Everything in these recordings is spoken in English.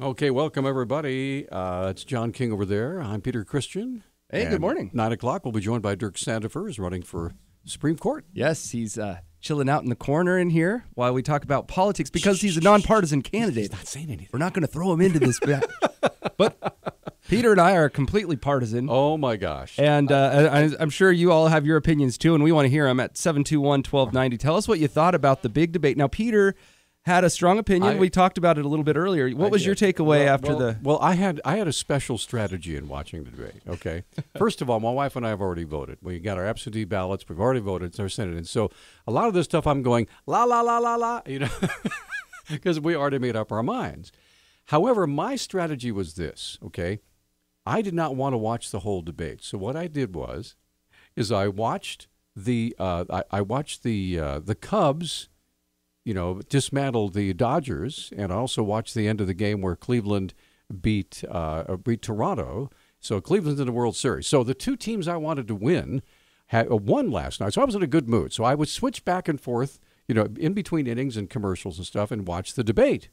Okay, welcome everybody. Uh, it's John King over there. I'm Peter Christian. Hey, good morning. Nine o'clock. We'll be joined by Dirk Sandefur, who's running for Supreme Court. Yes, he's uh, chilling out in the corner in here while we talk about politics because he's a nonpartisan candidate. He's Not saying anything. We're not going to throw him into this. but Peter and I are completely partisan. Oh my gosh. And uh, I, I'm sure you all have your opinions too, and we want to hear them at 721 1290. Tell us what you thought about the big debate. Now, Peter had a strong opinion. I- we talked about it a little bit earlier. What I was your takeaway Well- after well- the. Well, I had I had a special strategy in watching the debate. Okay, first of all, my wife and I have already voted. We got our absentee ballots. We've already voted. It's our Senate, and so a lot of this stuff I'm going la la la la la, you know, because we already made up our minds. However, my strategy was this. Okay, I did not want to watch the whole debate. So what I did was, is I watched the uh, I, I watched the uh, the Cubs you know, dismantled the Dodgers, and I also watched the end of the game where Cleveland beat uh, beat Toronto. So Cleveland's in the World Series. So the two teams I wanted to win had uh, won last night. So I was in a good mood. So I would switch back and forth, you know, in between innings and commercials and stuff, and watch the debate.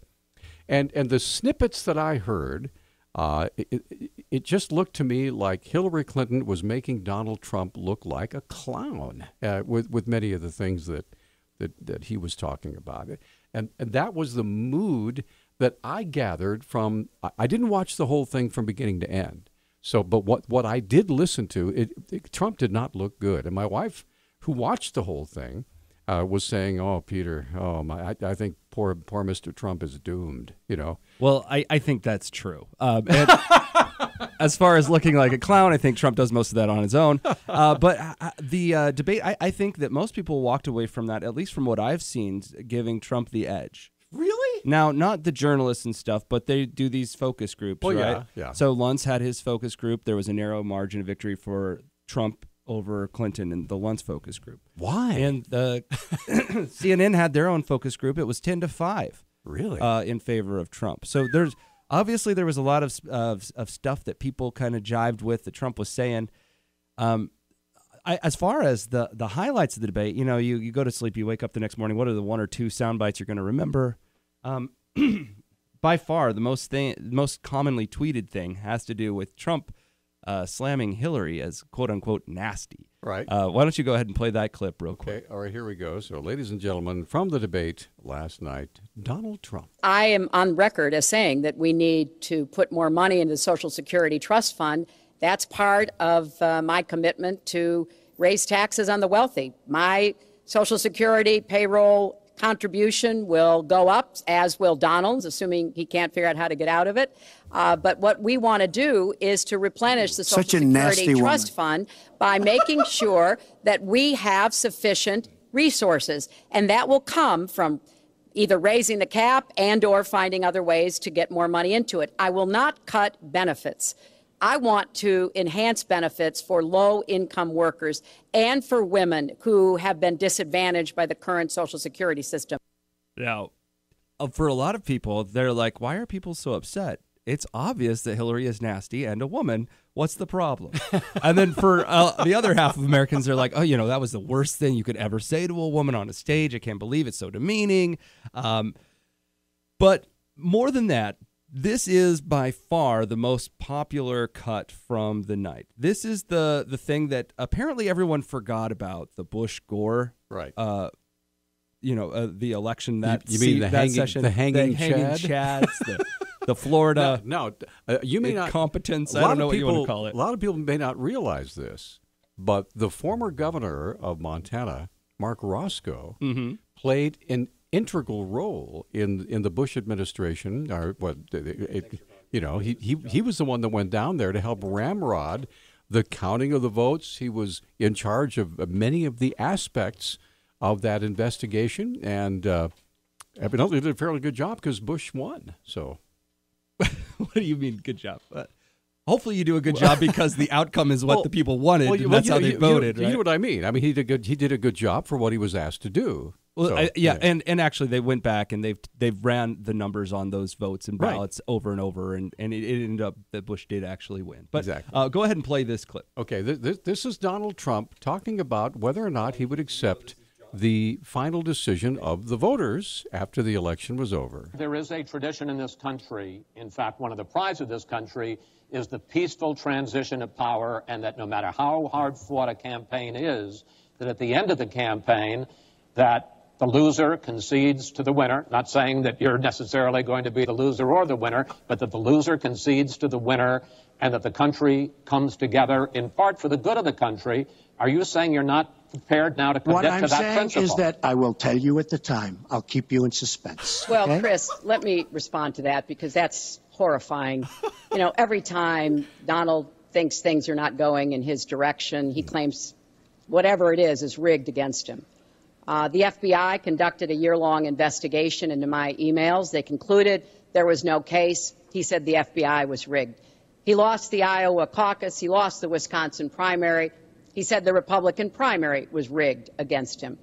And and the snippets that I heard, uh, it, it, just looked to me like Hillary Clinton was making Donald Trump look like a clown uh, with with many of the things that that, that he was talking about. And, and that was the mood that I gathered from, I- didn't watch the whole thing from beginning to end. So, but what, what I did listen to, it, it- Trump did not look good. And my wife, who watched the whole thing, uh, was saying, "Oh, Peter, oh my, I, I think poor poor Mr. Trump is doomed." You know, Well, I, I think that's true. Um, and as far as looking like a clown, I think Trump does most of that on his own. Uh, but uh, the uh, debate, I, I think that most people walked away from that, at least from what I've seen, giving Trump the edge. really? Now, not the journalists and stuff, but they do these focus groups, Well, yeah, right? yeah. So Luntz had his focus group. There was a narrow margin of victory for Trump over Clinton and the Luntz focus group. Why? And the CNN had their own focus group. It was 10 to 5 really? uh, in favor of Trump. So there's obviously there was a lot of of, of stuff that people kind of jived with that Trump was saying. Um, I, as far as the the highlights of the debate, you know, you you go to sleep, you wake up the next morning. What are the one or two sound bites you're going to remember? Um, by far, the most thing, most commonly tweeted thing has to do with Trump uh, slamming Hillary as quote unquote nasty. right. Uh, why don't you go ahead and play that clip real quick? okay. All right. Here we go. So, ladies and gentlemen, from the debate last night, Donald Trump. I am on record as saying that we need to put more money into the Social Security Trust Fund. That's part of uh, my commitment to raise taxes on the wealthy. My Social Security payroll contribution will go up, as will Donald's, assuming he can't figure out how to get out of it. Uh, but what we want to do is to replenish the Social Such a Security nasty woman. Trust Fund by making sure that we have sufficient resources, and that will come from either raising the cap and or finding other ways to get more money into it. I will not cut benefits. I want to enhance benefits for low income workers and for women who have been disadvantaged by the current Social Security system. Now, uh, for a lot of people, they're like, why are people so upset? It's obvious that Hillary is nasty and a woman. What's the problem? and then for uh, the other half of Americans, they're like, oh, you know, that was the worst thing you could ever say to a woman on a stage. I can't believe it's so demeaning. Um, but more than that, this is by far the most popular cut from the night. This is the the thing that apparently everyone forgot about the Bush Gore Right. uh, you know, uh, the election that you mean seat- the that hanging- session, the hanging hanging Chad? chads, the, the Florida no, uh, you may not. incompetence. a I don't know what you want to call it. A lot of people may not realize this, but the former governor of Montana, Marc Racicot, Mm-hmm. played an integral role in in the Bush administration. Or what? It, you know, he, he he was the one that went down there to help ramrod the counting of the votes. He was in charge of many of the aspects of that investigation, and uh, evidently did a fairly good job because Bush won. So. what do you mean? Good job. Uh, hopefully, you do a good job because the outcome is what Well- the people wanted, Well, you- and well, that's you how they you- voted. You know what I mean? I mean, he did a good. He did a good job for what he was asked to do. Well, So, I, yeah, and and actually, they went back and they've they've ran the numbers on those votes and Right. ballots over and over, and and it, it ended up that Bush did actually win. But Exactly. uh, go ahead and play this clip. okay, this, this, this is Donald Trump talking about whether or not he would accept the final decision of the voters after the election was over. There is a tradition in this country, in fact, one of the prides of this country is the peaceful transition of power, and that no matter how hard fought a campaign is, that at the end of the campaign, that the loser concedes to the winner. Not saying that you're necessarily going to be the loser or the winner, but that the loser concedes to the winner and that the country comes together in part for the good of the country. Are you saying you're not prepared now to commit what I'm to that saying principle? is that I will tell you at the time. I'll keep you in suspense. Well, okay? Chris, let me respond to that because that's horrifying. you know, every time Donald thinks things are not going in his direction, he claims whatever it is is rigged against him. Uh, the FBI conducted a year long investigation into my emails. They concluded there was no case. He said the FBI was rigged. He lost the Iowa caucus. He lost the Wisconsin primary. He said the Republican primary was rigged against him.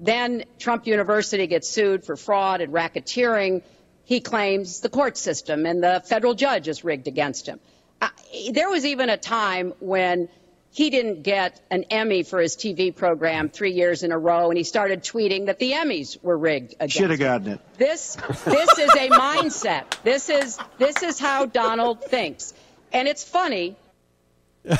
Then Trump University gets sued for fraud and racketeering. He claims the court system and the federal judge is rigged against him. Uh, there was even a time when he didn't get an Emmy for his TV program three years in a row, and he started tweeting that the Emmys were rigged Should have gotten it. This this is a mindset. This is this is how Donald thinks, and it's funny.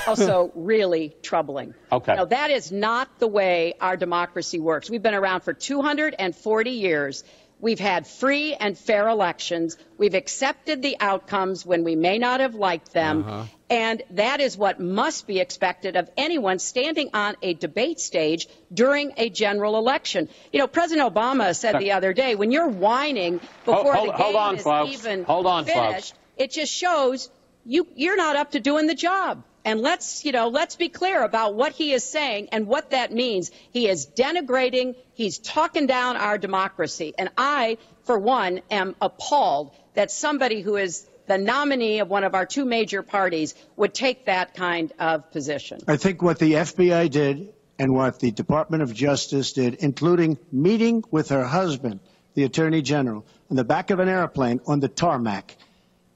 Also, really troubling. Okay. Now, that is not the way our democracy works. We've been around for 240 years. We've had free and fair elections. We've accepted the outcomes when we may not have liked them. Uh-huh. And that is what must be expected of anyone standing on a debate stage during a general election. You know, President Obama said the other day, when you're whining before hold- the hold game on, is folks. even Hold on, folks. finished, it just shows you you're not up to doing the job. And let's, you know, let's be clear about what he is saying and what that means. He is denigrating, he's talking down our democracy. And I, for one, am appalled that somebody who is the nominee of one of our two major parties would take that kind of position. I think what the FBI did and what the Department of Justice did, including meeting with her husband, the Attorney General, on the back of an airplane on the tarmac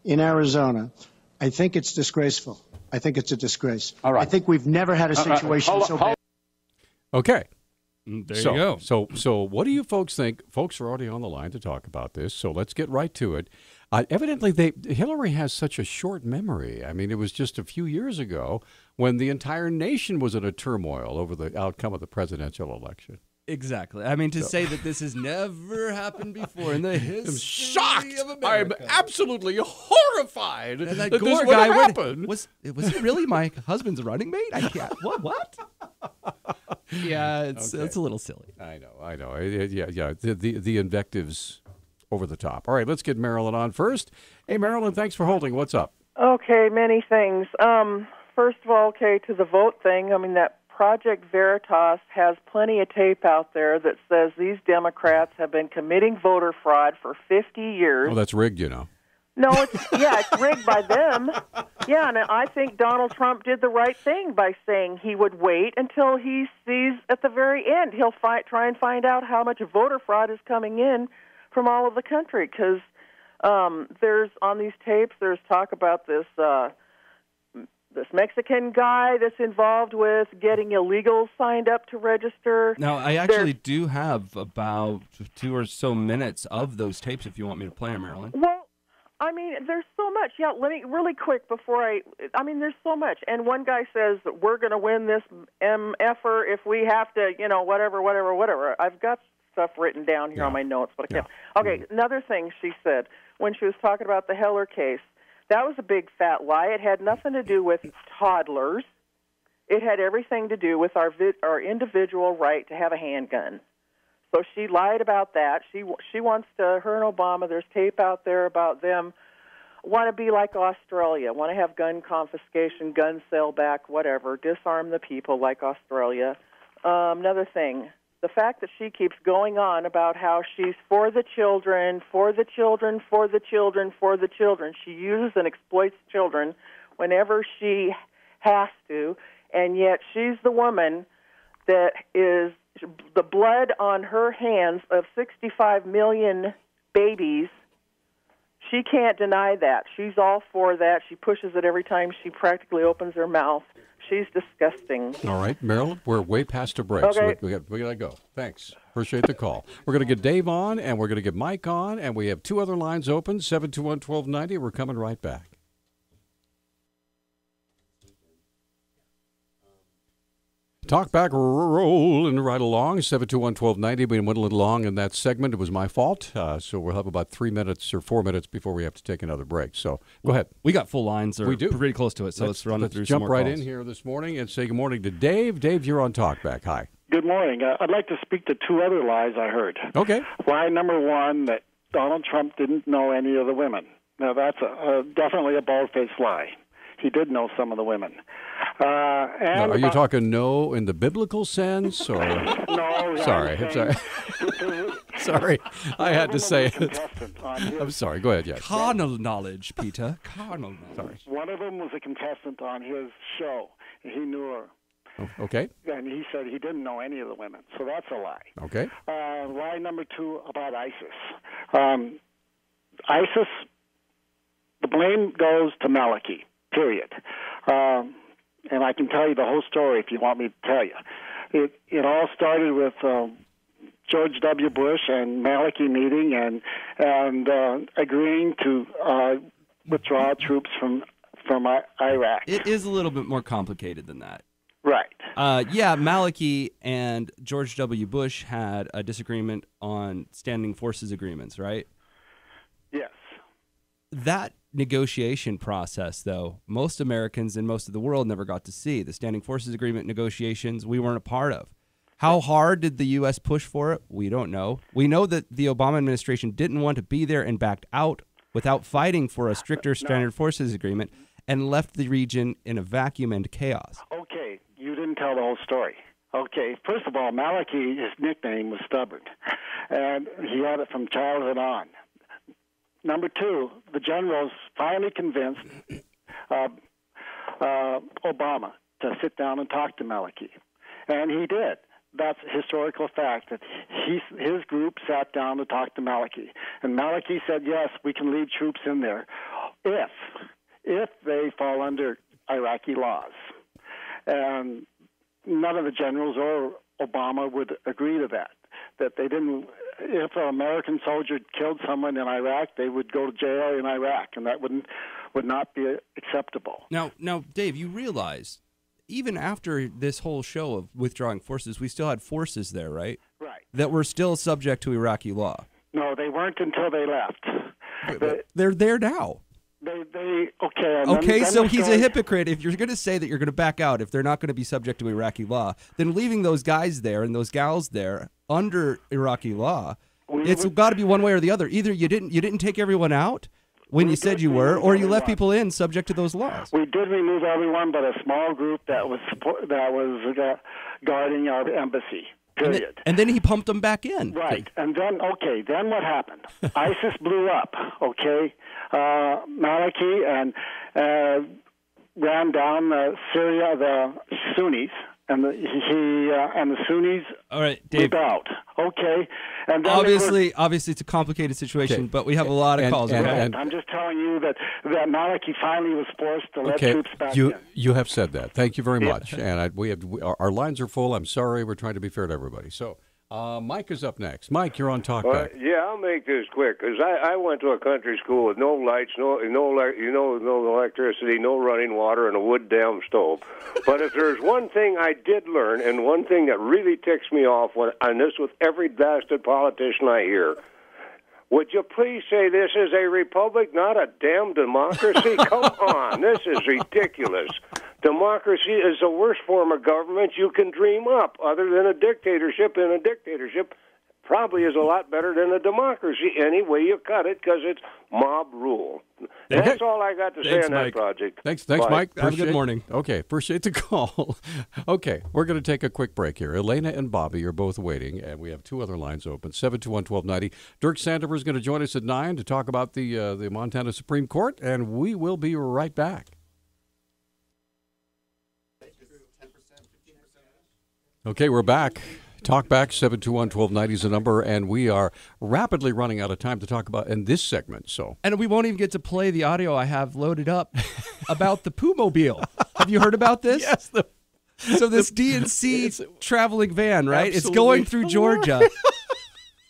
in Arizona, I think it's disgraceful. I think it's a disgrace. All right. I think we've never had a Uh, uh, situation hold- so bad. Okay. There so, you go. So, so what do you folks think? Folks are already on the line to talk about this, so let's get right to it. Uh, evidently, they Hillary has such a short memory. I mean, it was just a few years ago when the entire nation was in a turmoil over the outcome of the presidential election. Exactly. I mean, to say that this has never happened before in the history I'm shocked. of I'm absolutely horrified and that that Gore this would guy happened. was was he really my husband's running mate? I can't. What? What? yeah, it's Okay. it's a little silly. I know, I know. It- it- yeah, yeah. The, the the invectives over the top. All right, let's get Marilyn on first. Hey, Marilyn, thanks for holding. What's up? Okay, many things. Um, first of all, okay, to the vote thing, I mean, that Project Veritas has plenty of tape out there that says these Democrats have been committing voter fraud for 50 years. Oh, that's rigged, you know. No, it's yeah, it's rigged by them. Yeah, and I think Donald Trump did the right thing by saying he would wait until he sees at the very end. He'll try and find out how much voter fraud is coming in from all of the country because um, there's on these tapes. There's talk about this uh, this Mexican guy that's involved with getting illegals signed up to register. Now, I actually do have about two or so minutes of those tapes if you want me to play them, Marilyn. Well, I mean, there's so much. Yeah, let me really quick before I. I mean, there's so much. And one guy says that we're going to win this MFer if we have to, you know, whatever, whatever, whatever. I've got stuff written down here on my notes, but I can't. Okay, another thing she said when she was talking about the Heller case, that was a big fat lie. It had nothing to do with toddlers. It had everything to do with our vi- our individual right to have a handgun. So she lied about that. She she wants to. Her and Obama. There's tape out there about them want to be like Australia. Want to have gun confiscation, gun sale back, whatever. Disarm the people like Australia. Um, another thing. The fact that she keeps going on about how she's for the children, for the children, for the children, for the children. She uses and exploits children whenever she has to, and yet she's the woman that is the blood on her hands of 65 million babies. She can't deny that. She's all for that. She pushes it every time she practically opens her mouth. She's disgusting. All right, Marilyn, we're way past a break, so Okay. we, we, got, we gotta go. Thanks. Appreciate the call. We're gonna get Dave on, and we're gonna get Mike on, and we have two other lines open: seven two one twelve ninety. We're coming right back. Talk back rolling right along. 721 1290. We went a little long in that segment. It was my fault. Uh, so we'll have about three minutes or four minutes before we have to take another break. So go ahead. We got full lines. We do. Pretty close to it. So let's, run let's through jump some more right calls. in here this morning and say good morning to Dave. Dave, you're on Talkback. Hi. Good morning. Uh, I'd like to speak to two other lies I heard. Okay. Lie number one that Donald Trump didn't know any of the women. Now that's a, a definitely a bald-faced lie. He did know some of the women. Uh, Now, are you about- talking no in the biblical sense or? No, Sorry, I'm sorry. sorry, I had to say it. Contestant on his, I'm sorry. Go ahead. Yes. Carnal knowledge, Peter. Carnal knowledge. one of them was a contestant on his show. He knew her, Oh, Okay. and he said he didn't know any of the women. So that's a lie. Okay. Uh, lie number two about ISIS. Um, ISIS, the blame goes to Maliki, period. Um, and I can tell you the whole story if you want me to tell you. It, it all started with um, George W. Bush and Maliki meeting and and uh, agreeing to uh, withdraw troops from from Iraq. It is a little bit more complicated than that. right. Uh, yeah, Maliki and George W. Bush had a disagreement on standing forces agreements, right? Yes. That negotiation process, though, most Americans and most of the world never got to see. The standing forces agreement negotiations we weren't a part of. How hard did the U.S. push for it? We don't know. We know that the Obama administration didn't want to be there and backed out without fighting for a stricter standard forces agreement and left the region in a vacuum and chaos. Okay, you didn't tell the whole story. Okay, first of all, Maliki, his nickname was Stubborn, and he had it from childhood on. Number two, the generals finally convinced uh, uh, Obama to sit down and talk to Maliki, and he did. That's a historical fact that he, his group sat down to talk to Maliki, and Maliki said, "Yes, we can leave troops in there, if if they fall under Iraqi laws." And none of the generals or Obama would agree to that. That they didn't. If an American soldier killed someone in Iraq, they would go to jail in Iraq, and that wouldn't would not be acceptable. Now, now, Dave, you realize even after this whole show of withdrawing forces, we still had forces there, right? Right. That were still subject to Iraqi law. No, they weren't until they left. They, They're there now. They, they okay. Okay, then so he's a hypocrite. If you're going to say that you're going to back out if they're not going to be subject to Iraqi law, then leaving those guys there and those gals there under Iraqi law, We it's would- got to be one way or the other. Either you didn't you didn't take everyone out when We you said you were, or you left everyone. people in subject to those laws. We did remove everyone, but a small group that was support, that was uh, guarding our embassy. And then, Period. and then he pumped them back in. Right, and then okay, then what happened? ISIS blew up. Okay, uh, Maliki and uh, ran down uh, Syria, the Sunnis, and the, he uh, and the Sunnis All right, Dave. rebelled. Okay, and then they were- Obviously, obviously, it's a complicated situation, Okay. but we have a lot of And- calls. and- Go and- I'm just telling you that that Maliki finally was forced to let Okay, troops back you in. you have said that. Thank you very Yeah. much. And I, we have we, our, our lines are full. I'm sorry. We're trying to be fair to everybody. So uh, Mike is up next. Mike, you're on Well, Talkback. yeah, I'll make this quick because I, I went to a country school with no lights, no no you know no electricity, no running water, and a wood damn stove. But if there's one thing I did learn, and one thing that really ticks me off, when and this with every bastard politician I hear. Would you please say this is a republic, not a damn democracy? Come on, this is ridiculous. Democracy is the worst form of government you can dream up, other than a dictatorship. And a dictatorship probably is a lot better than a democracy any way you cut it, because it's mob rule. That's all I got to say Thanks, on that Mike. project. Thanks, thanks, Bye. Mike. Have a good morning. Okay, appreciate the call. okay, we're going to take a quick break here. Elena and Bobby are both waiting, and we have two other lines open. Seven two one twelve ninety. Dirk Sandefur is going to join us at nine to talk about the uh, the Montana Supreme Court, and we will be right back. Okay, we're back. Talkback 721 1290 is the number, and we are rapidly running out of time to talk about in this segment. So, And we won't even get to play the audio I have loaded up about the Poo-mobile. Have you heard about this? yes, the, So this DNC traveling van, right? It's going through Georgia.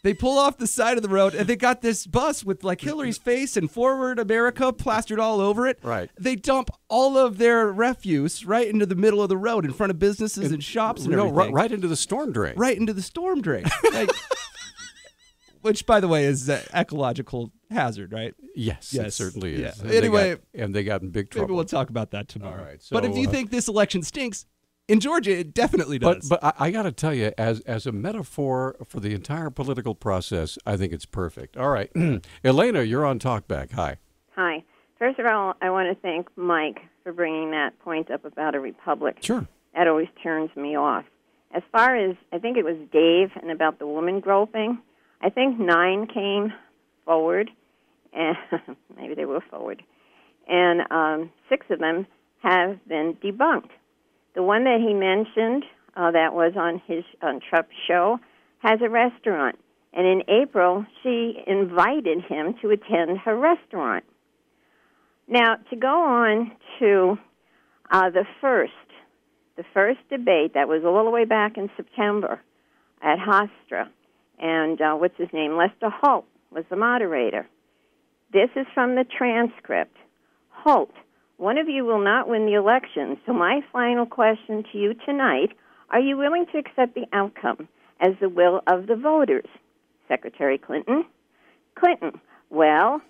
they pull off the side of the road and they got this bus with like Hillary's face and forward America plastered all over it. Right. They dump all of their refuse right into the middle of the road in front of businesses and, shops and no, everything. right, right into the storm drain. right into the storm drain. Like, which, by the way, is an ecological hazard, right? Yes, it Yes. certainly Yeah. is. And they Anyway- got- and they got in big trouble. Maybe we'll talk about that tomorrow. All right, but if you uh, think this election stinks, in Georgia, it definitely But does. but I, I got to tell you, as as a metaphor for the entire political process, I think it's perfect. All right, Elena, you're on Talkback. Hi. Hi. First of all, I want to thank Mike for bringing that point up about a republic. Sure. That always turns me off. As far as I think it was Dave and about the woman groping, I think nine came forward, and maybe they were forward, and um, six of them have been debunked. The one that he mentioned uh, that was on his on Trump's show has a restaurant, and in April she invited him to attend her restaurant. Now to go on to uh, the first, the first debate that was all the way back in September at Hofstra, and uh, what's his name? Lester Holt was the moderator. This is from the transcript. Holt, one of you will not win the election, so my final question to you tonight are you willing to accept the outcome as the will of the voters? Secretary Clinton? Clinton, well,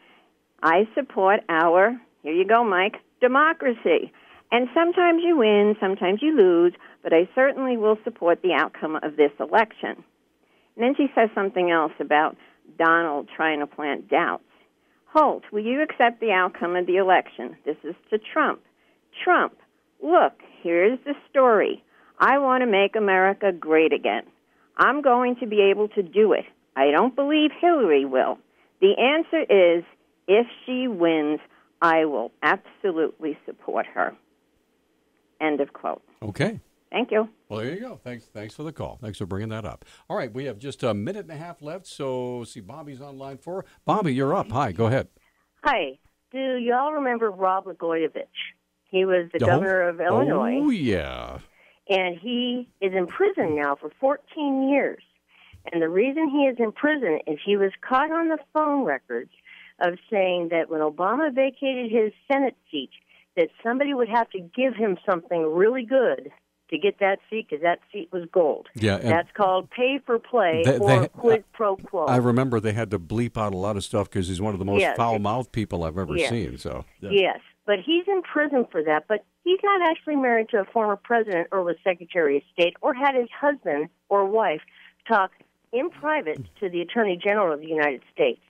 I support our, here you go, Mike, democracy. And sometimes you win, sometimes you lose, but I certainly will support the outcome of this election. And then she says something else about Donald trying to plant doubts. Holt, will you accept the outcome of the election? This is to Trump. Trump, look, here's the story. I want to make America great again. I'm going to be able to do it. I don't believe Hillary will. The answer is if she wins, I will absolutely support her. End of quote. Okay. Thank you. Well, there you go. Thanks. Thanks for the call. Thanks for bringing that up. All right, we have just a minute and a half left. So, see, Bobby's on line four. Bobby, you're up. Hi. Go ahead. Hi. Do y'all remember Rob Blagojevich? He was the Oh, governor of Illinois, Oh yeah. and he is in prison now for 14 years. And the reason he is in prison is he was caught on the phone records of saying that when Obama vacated his Senate seat, that somebody would have to give him something really good to get that seat because that seat was gold. Yeah, That's called pay for play They- or they- quid pro quo. I remember they had to bleep out a lot of stuff because he's one of the most Yes. foul-mouthed people I've ever Yes. seen. So. Yes, but he's in prison for that. But he's not actually married to a former president or was Secretary of State or had his husband or wife talk in private to the Attorney General of the United States.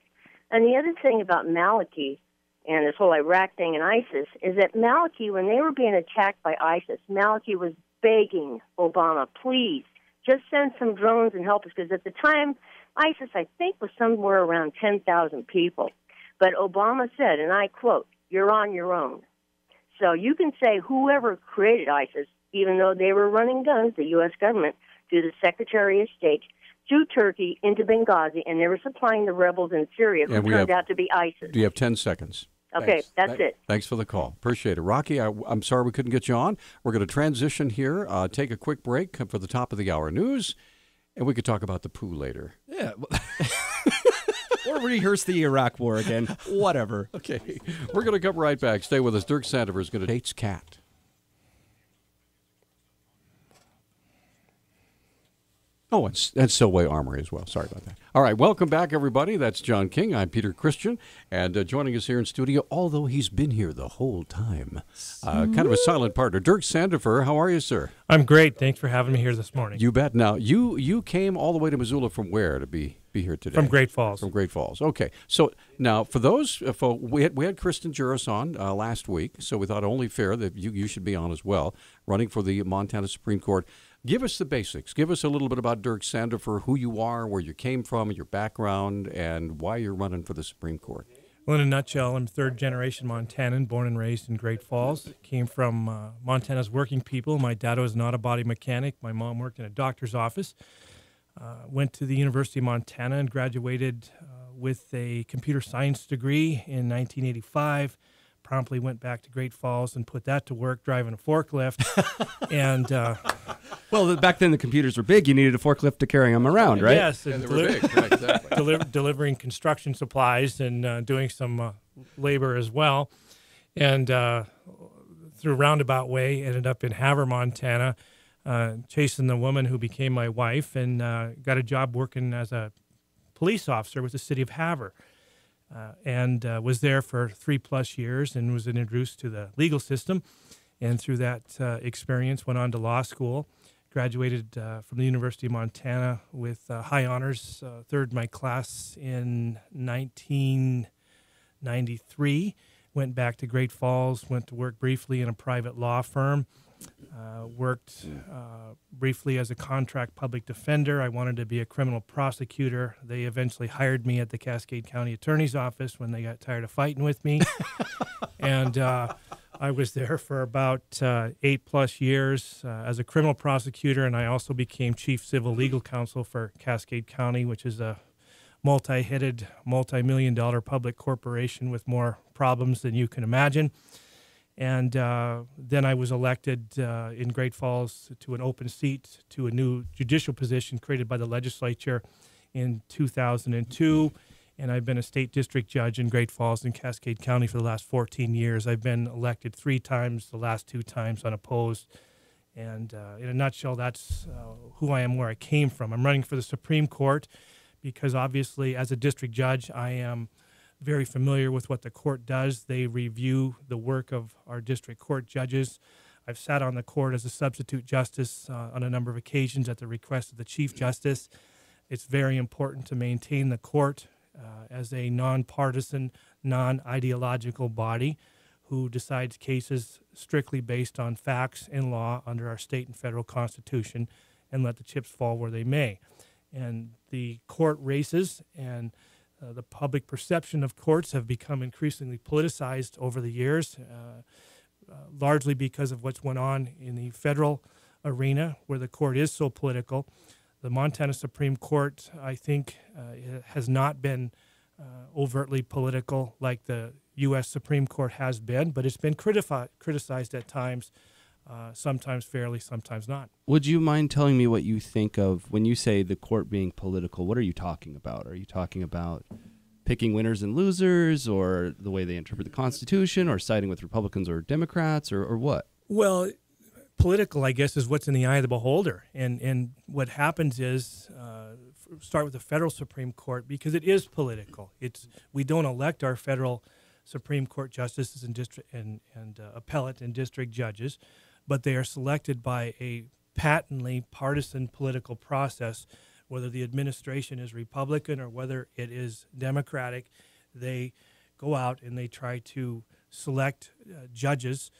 And the other thing about Maliki and this whole Iraq thing and ISIS is that Maliki, when they were being attacked by ISIS, Maliki was begging Obama, please, just send some drones and help us. Because at the time, ISIS, I think, was somewhere around 10,000 people. But Obama said, and I quote, you're on your own. So you can say whoever created ISIS, even though they were running guns, the U.S. government, to the Secretary of State, to Turkey, into Benghazi, and they were supplying the rebels in Syria, who And turned have- out to be ISIS. Do you have 10 seconds? Okay, Thanks. that's Th- it. Thanks for the call. Appreciate it. Rocky, I, am sorry we couldn't get you on. We're going to transition here, uh, take a quick break for the top of the hour news, and we could talk about the poo later. Yeah. or rehearse the Iraq War again. Whatever. Okay. We're going to come right back. Stay with us. Dirk Sandefur is going to Tate's cat. Oh, and, and Silway Armory as well. Sorry about that. All right, welcome back, everybody. That's John King. I'm Peter Christian, and uh, joining us here in studio, although he's been here the whole time, uh, kind of a silent partner, Dirk Sandefur. How are you, sir? I'm great. Thanks for having me here this morning. You bet. Now, you you came all the way to Missoula from where to be be here today? From Great Falls. From Great Falls. Okay. So now, for those uh, folk, we had we had Kristen Juras on uh, last week, so we thought only fair that you you should be on as well, running for the Montana Supreme Court. Give us the basics. Give us a little bit about Dirk Sandefur, who you are, where you came from, your background, and why you're running for the Supreme Court. Well, in a nutshell, I'm third generation Montanan, born and raised in Great Falls. Came from uh, Montana's working people. My dad was an auto body mechanic. My mom worked in a doctor's office. Uh, went to the University of Montana and graduated uh, with a computer science degree in 1985. Promptly went back to Great Falls and put that to work driving a forklift. and uh, Well, back then the computers were big. You needed a forklift to carry them around, right? Yes, And and they were deli- big, right, exactly. deli- delivering construction supplies and uh, doing some uh, labor as well. And uh, through a roundabout way, ended up in Havre, Montana, uh, chasing the woman who became my wife, and uh, got a job working as a police officer with the city of Havre. Uh, and uh, was there for three plus years and was introduced to the legal system. And through that uh, experience, went on to law school graduated uh, from the University of Montana with uh, high honors, third in my class in 1993. Went back to Great Falls, went to work briefly in a private law firm. Uh, worked uh, briefly as a contract public defender. I wanted to be a criminal prosecutor. They eventually hired me at the Cascade County Attorney's Office when they got tired of fighting with me. and uh, I was there for about uh, eight plus years uh, as a criminal prosecutor, and I also became chief civil legal counsel for Cascade County, which is a multi headed, multi million dollar public corporation with more problems than you can imagine. And uh, then I was elected uh, in Great Falls to an open seat to a new judicial position created by the legislature in 2002 and I've been a state district judge in Great Falls and Cascade County for the last 14 years. I've been elected three times, the last two times unopposed. And uh, in a nutshell, that's uh, who I am, where I came from. I'm running for the Supreme Court because obviously, as a district judge, I am very familiar with what the court does. They review the work of our district court judges. I've sat on the court as a substitute justice uh, on a number of occasions at the request of the Chief Justice. It's very important to maintain the court uh, as a nonpartisan, non ideological body who decides cases strictly based on facts and law under our state and federal constitution and let the chips fall where they may. And the court races and uh, the public perception of courts have become increasingly politicized over the years, uh, uh, largely because of what's went on in the federal arena where the court is so political. The Montana Supreme Court, I think, has not been overtly political like the U.S. Supreme Court has been, but it's been critifi- criticized at times, uh, sometimes fairly, sometimes not. Would you mind telling me what you think of when you say the court being political? What are you talking about? Are you talking about picking winners and losers, or the way they interpret the Constitution, or siding with Republicans or Democrats, or, or what? Well, political, I guess, is what's in the eye of the beholder. And and what happens is, uh, start with the federal Supreme Court because it is political. It's we don't elect our federal Supreme Court justices and district and and uh, appellate and district judges, but they are selected by a patently partisan political process. Whether the administration is Republican or whether it is Democratic, they go out and they try to select uh, judges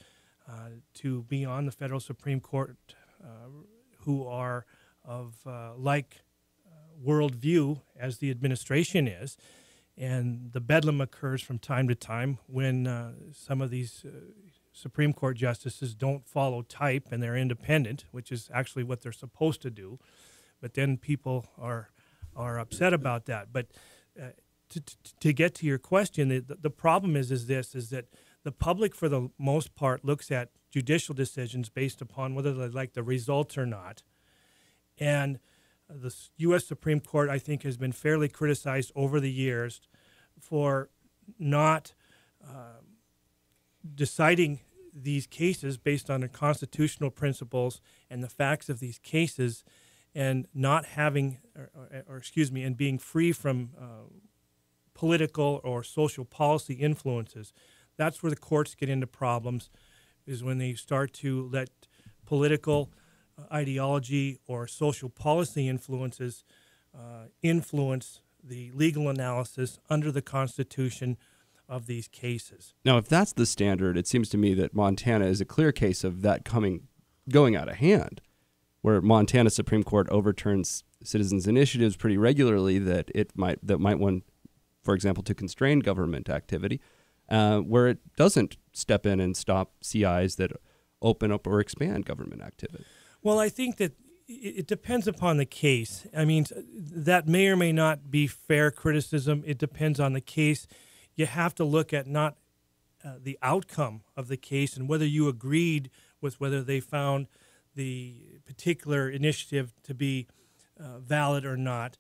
uh, to be on the federal Supreme Court uh, who are of uh, like uh, worldview as the administration is. And the bedlam occurs from time to time when uh, some of these Supreme Court justices don't follow type and they're independent, which is actually what they're supposed to do. But then people are are upset about that. But uh, to, to, to get to your question, the, the problem is is this: is that the public, for the most part, looks at judicial decisions based upon whether they like the results or not. And the U.S. Supreme Court, I think, has been fairly criticized over the years for not uh, deciding these cases based on the constitutional principles and the facts of these cases, and not having, or, or, or excuse me, and being free from uh, political or social policy influences. That's where the courts get into problems, is when they start to let political uh, ideology or social policy influences uh, influence the legal analysis under the Constitution of these cases. Now, if that's the standard, it seems to me that Montana is a clear case of that coming, going out of hand, where Montana Supreme Court overturns citizens' initiatives pretty regularly that it might that might one for example, to constrain government activity, uh, where it doesn't step in and stop CIs that open up or expand government activity? Well, I think that it it depends upon the case. I mean, that may or may not be fair criticism. It depends on the case. You have to look at not uh, the outcome of the case and whether you agreed with whether they found the particular initiative to be uh, valid or not.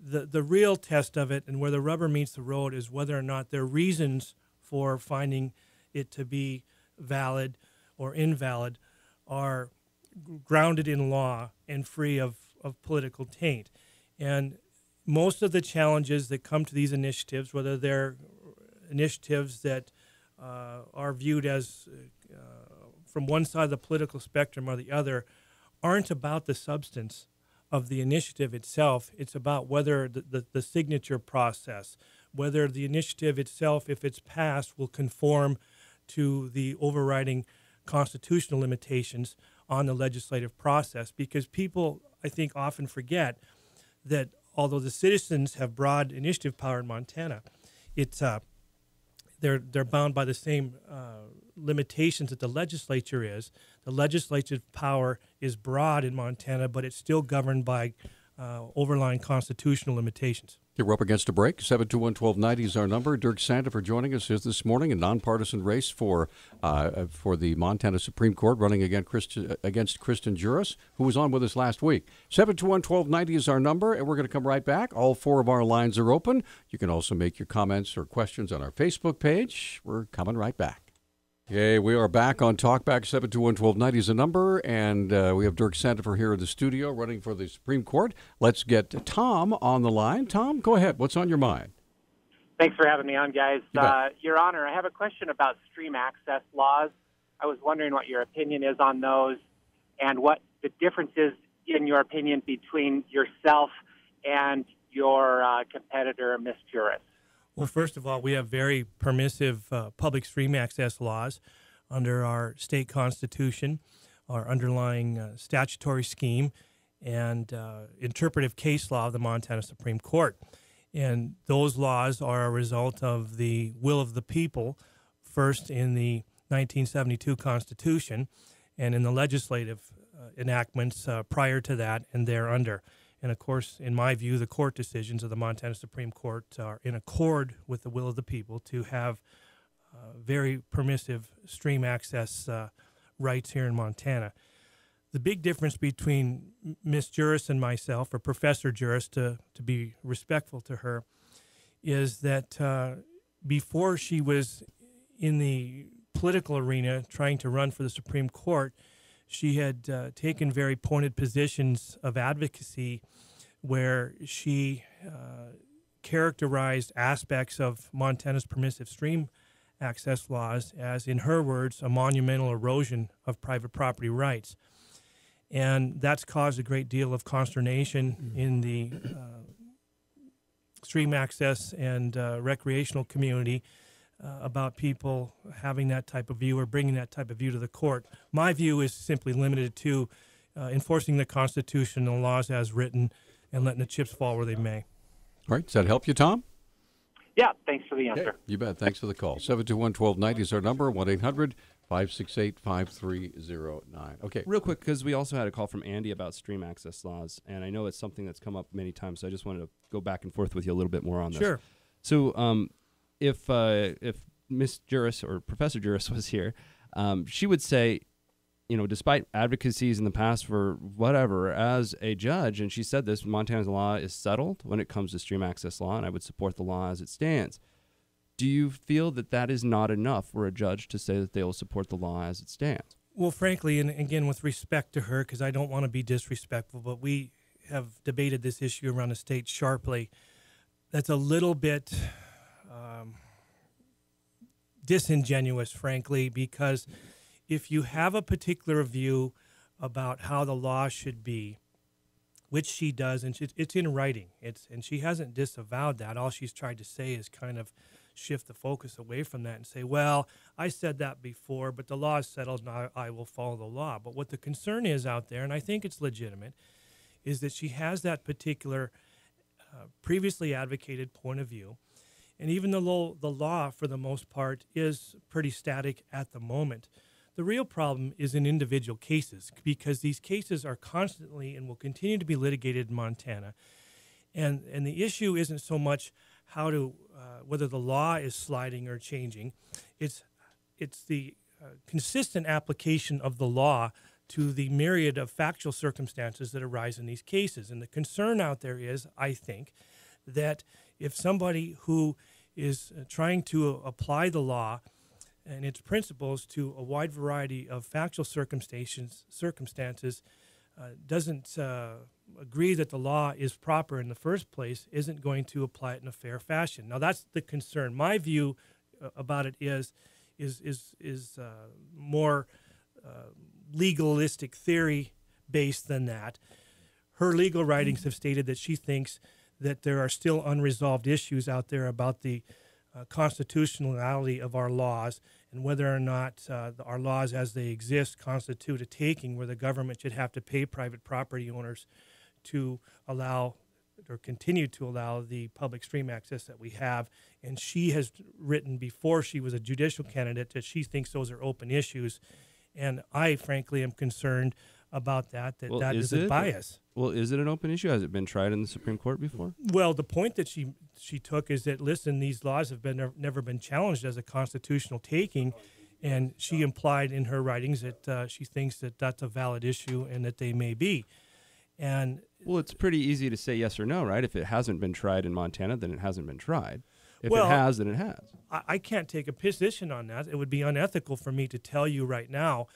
The, the real test of it and where the rubber meets the road is whether or not there are reasons for finding it to be valid or invalid are grounded in law and free of, of political taint. And most of the challenges that come to these initiatives, whether they're initiatives that uh, are viewed as uh, from one side of the political spectrum or the other, aren't about the substance of the initiative itself. It's about whether the, the, the signature process, whether the initiative itself, if it's passed, will conform to the overriding constitutional limitations on the legislative process because people, I think, often forget that although the citizens have broad initiative power in Montana, it's uh, they're they're bound by the same uh, limitations that the legislature is. The legislative power is broad in Montana, but it's still governed by uh, overlying constitutional limitations. Okay, we're up against a break. 721-1290 is our number. Dirk Sandefur joining us here this morning, a nonpartisan race for uh, for the Montana Supreme Court, running against Kristen, against Kristen Juras, who was on with us last week. 721-1290 is our number, and we're going to come right back. All four of our lines are open. You can also make your comments or questions on our Facebook page. We're coming right back. Okay, we are back on Talkback 721-1290 is a number, and uh, we have Dirk Sandefur here in the studio running for the Supreme Court. Let's get Tom on the line. Tom, go ahead. What's on your mind? Thanks for having me on, guys. You. Uh, your Honor, I have a question about stream access laws. I was wondering what your opinion is on those and what the difference is, in your opinion, between yourself and your uh, competitor, Miss Juras. Well, first of all, we have very permissive uh, public stream access laws under our state constitution, our underlying uh, statutory scheme, and uh, interpretive case law of the Montana Supreme Court. And those laws are a result of the will of the people, first in the 1972 Constitution and in the legislative uh, enactments uh, prior to that and thereunder. And of course, in my view, the court decisions of the Montana Supreme Court are in accord with the will of the people to have uh, very permissive stream access uh, rights here in Montana. The big difference between Miss Juras and myself, or Professor Juras, to, to be respectful to her, is that uh, before she was in the political arena trying to run for the Supreme Court, she had uh, taken very pointed positions of advocacy where she uh, characterized aspects of Montana's permissive stream access laws as, in her words, a monumental erosion of private property rights. And that's caused a great deal of consternation in the uh, stream access and uh, recreational community uh, about people having that type of view or bringing that type of view to the court. My view is simply limited to uh, enforcing the Constitution and the laws as written and letting the chips fall where they may. All right, does that help you, Tom? Yeah, thanks for the answer. You bet. Thanks for the call. 721-1290 is our number, 1-800-568-5309. Okay. Real quick, because we also had a call from Andy about stream access laws, and I know it's something that's come up many times. So I just wanted to go back and forth with you a little bit more on this. Sure. So, um, if uh, if Miss Juras or Professor Juras was here, um, she would say, you know, despite advocacies in the past for whatever, as a judge, and she said this, Montana's law is settled when it comes to stream access law, and I would support the law as it stands. Do you feel that that is not enough for a judge to say that they will support the law as it stands? Well, frankly, and again, with respect to her, because I don't want to be disrespectful, but we have debated this issue around the state sharply. That's a little bit um, disingenuous, frankly, because if you have a particular view about how the law should be, which she does, and it's, it's in writing, it's and she hasn't disavowed that. All she's tried to say is kind of shift the focus away from that and say, "Well, I said that before, but the law is settled, and I, I will follow the law." But what the concern is out there, and I think it's legitimate, is that she has that particular uh, previously advocated point of view, And even lo- the law, for the most part, is pretty static at the moment. The real problem is in individual cases because these cases are constantly and will continue to be litigated in Montana. And, and the issue isn't so much how to, uh, whether the law is sliding or changing, it's, it's the uh, consistent application of the law to the myriad of factual circumstances that arise in these cases. And the concern out there is, I think, that if somebody who is uh, trying to apply the law and its principles to a wide variety of factual circumstances, circumstances uh, doesn't uh, agree that the law is proper in the first place, isn't going to apply it in a fair fashion. Now, that's the concern. My view uh, about it is, is, is, is uh, more uh, legalistic theory based than that. Her legal writings have stated that she thinks that there are still unresolved issues out there about the uh, constitutionality of our laws and whether or not uh, our laws as they exist constitute a taking where the government should have to pay private property owners to allow or continue to allow the public stream access that we have. And she has written before she was a judicial candidate that she thinks those are open issues. And I, frankly, am concerned about that, that Well, that is is a bias. Well, is it an open issue? Has it been tried in the Supreme Court before? Well, the point that she she took is that listen, these laws have been never been challenged as a constitutional taking, and she implied in her writings that uh, she thinks that that's a valid issue and that they may be. And Well, it's pretty easy to say yes or no, right? If it hasn't been tried in Montana, then it hasn't been tried. If Well, it has, then it has. I, I can't take a position on that. It would be unethical for me to tell you right now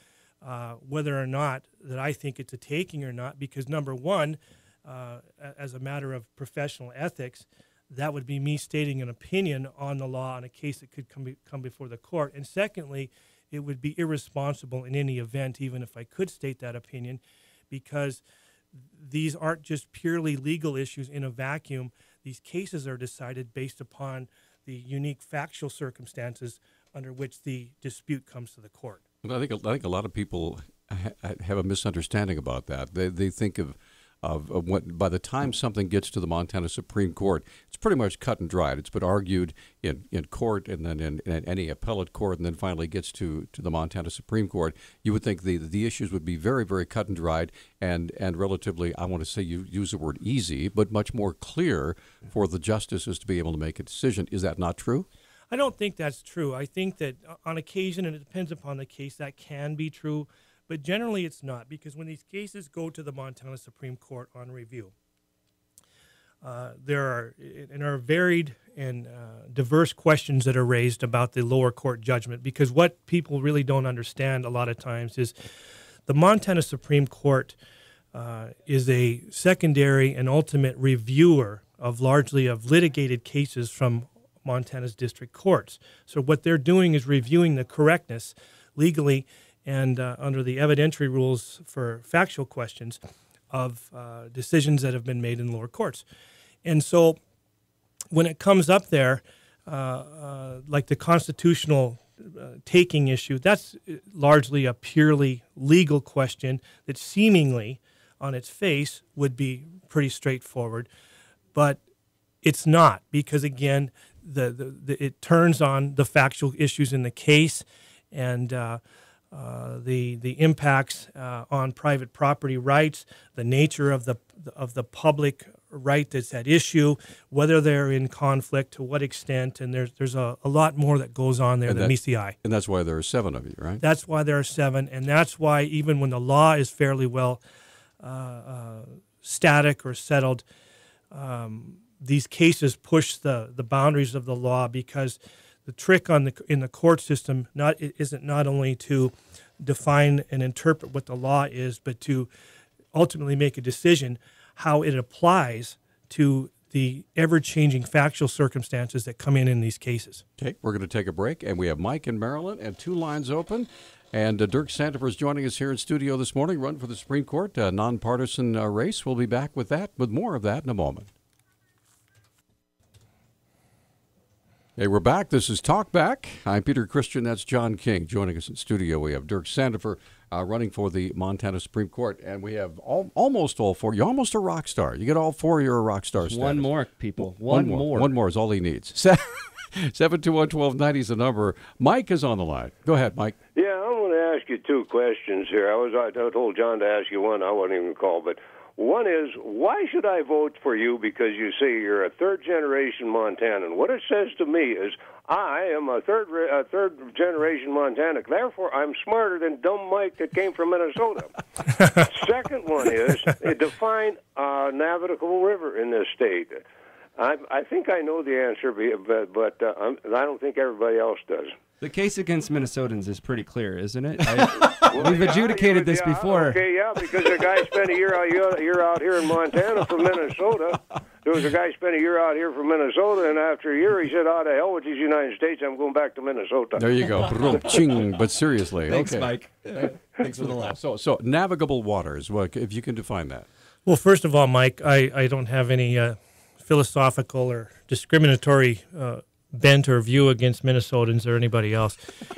uh, whether or not that I think it's a taking or not, because number one, uh, as a matter of professional ethics, that would be me stating an opinion on the law on a case that could come, be, come before the court. And secondly, it would be irresponsible in any event, even if I could state that opinion, because these aren't just purely legal issues in a vacuum. These cases are decided based upon the unique factual circumstances under which the dispute comes to the court. But I think I think a lot of people ha- have a misunderstanding about that. They they think of of, of what by the time something gets to the Montana Supreme Court, it's pretty much cut and dried. It's been argued in, in court and then in, in any appellate court, and then finally gets to, to the Montana Supreme Court. You would think the the issues would be very very cut and dried and and relatively I want to say you use the word easy, but much more clear for the justices to be able to make a decision. Is that not true? I don't think that's true. I think that uh, on occasion, and it depends upon the case, that can be true, but generally it's not because when these cases go to the Montana Supreme Court on review, uh, there are and are varied and uh, diverse questions that are raised about the lower court judgment because what people really don't understand a lot of times is the Montana Supreme Court uh, is a secondary and ultimate reviewer of largely of litigated cases from Montana's district courts. So what they're doing is reviewing the correctness legally and uh, under the evidentiary rules for factual questions of uh, decisions that have been made in lower courts. And so when it comes up there, uh, uh, like the constitutional uh, taking issue, that's uh, largely a purely legal question that seemingly on its face would be pretty straightforward. But it's not because, again, the, the, the, it turns on the factual issues in the case and uh, uh, the the impacts uh, on private property rights, the nature of the of the public right that's at issue, whether they're in conflict, to what extent, and there's there's a, a lot more that goes on there And than that- meets the eye. And that's why there are seven of you, right? That's why there are seven, and that's why even when the law is fairly well uh, uh, static or settled, um, these cases push the, the boundaries of the law because the trick on the in the court system not isn't not only to define and interpret what the law is, but to ultimately make a decision how it applies to the ever-changing factual circumstances that come in in these cases. Okay, we're going to take a break, and we have Mike in Maryland and two lines open. And uh, Dirk Sandefur is joining us here in studio this morning. Run for the Supreme Court, a nonpartisan uh, race. We'll be back with that, with more of that in a moment. Hey, we're back. This is Talk Back. I'm Peter Christian. That's John King. Joining us in studio, we have Dirk Sandefur, uh, running for the Montana Supreme Court, and we have all, almost all four. You're almost a rock star. You get all four, you're a rock star. One more, people. One, more. more. One more is all he needs. 721-1290 is the number. Mike is on the line. Go ahead, Mike. Yeah, I'm going to ask you two questions here. I was I told John to ask you one. I wasn't even call, but one is why should I vote for you? Because you say you're a third generation Montanan. What it says to me is I am a third a third generation Montana. Therefore, I'm smarter than dumb Mike that came from Minnesota. Second one is define uh, navigable river in this state. I, I think I know the answer, but, but uh, I don't think everybody else does. The case against Minnesotans is pretty clear, isn't it? I, we've adjudicated this yeah, before. Okay, yeah, because a guy spent a year out year, year out here in Montana from Minnesota. There was a guy spent a year out here from Minnesota, and after a year, he said, "Oh, to hell with these United States, I'm going back to Minnesota." There you go. But seriously, Thanks, okay. Mike. Thanks for the laugh. So, so navigable waters. What if you can define that? Well, first of all, Mike, I, I don't have any uh, philosophical or discriminatory uh, bent or view against Minnesotans or anybody else.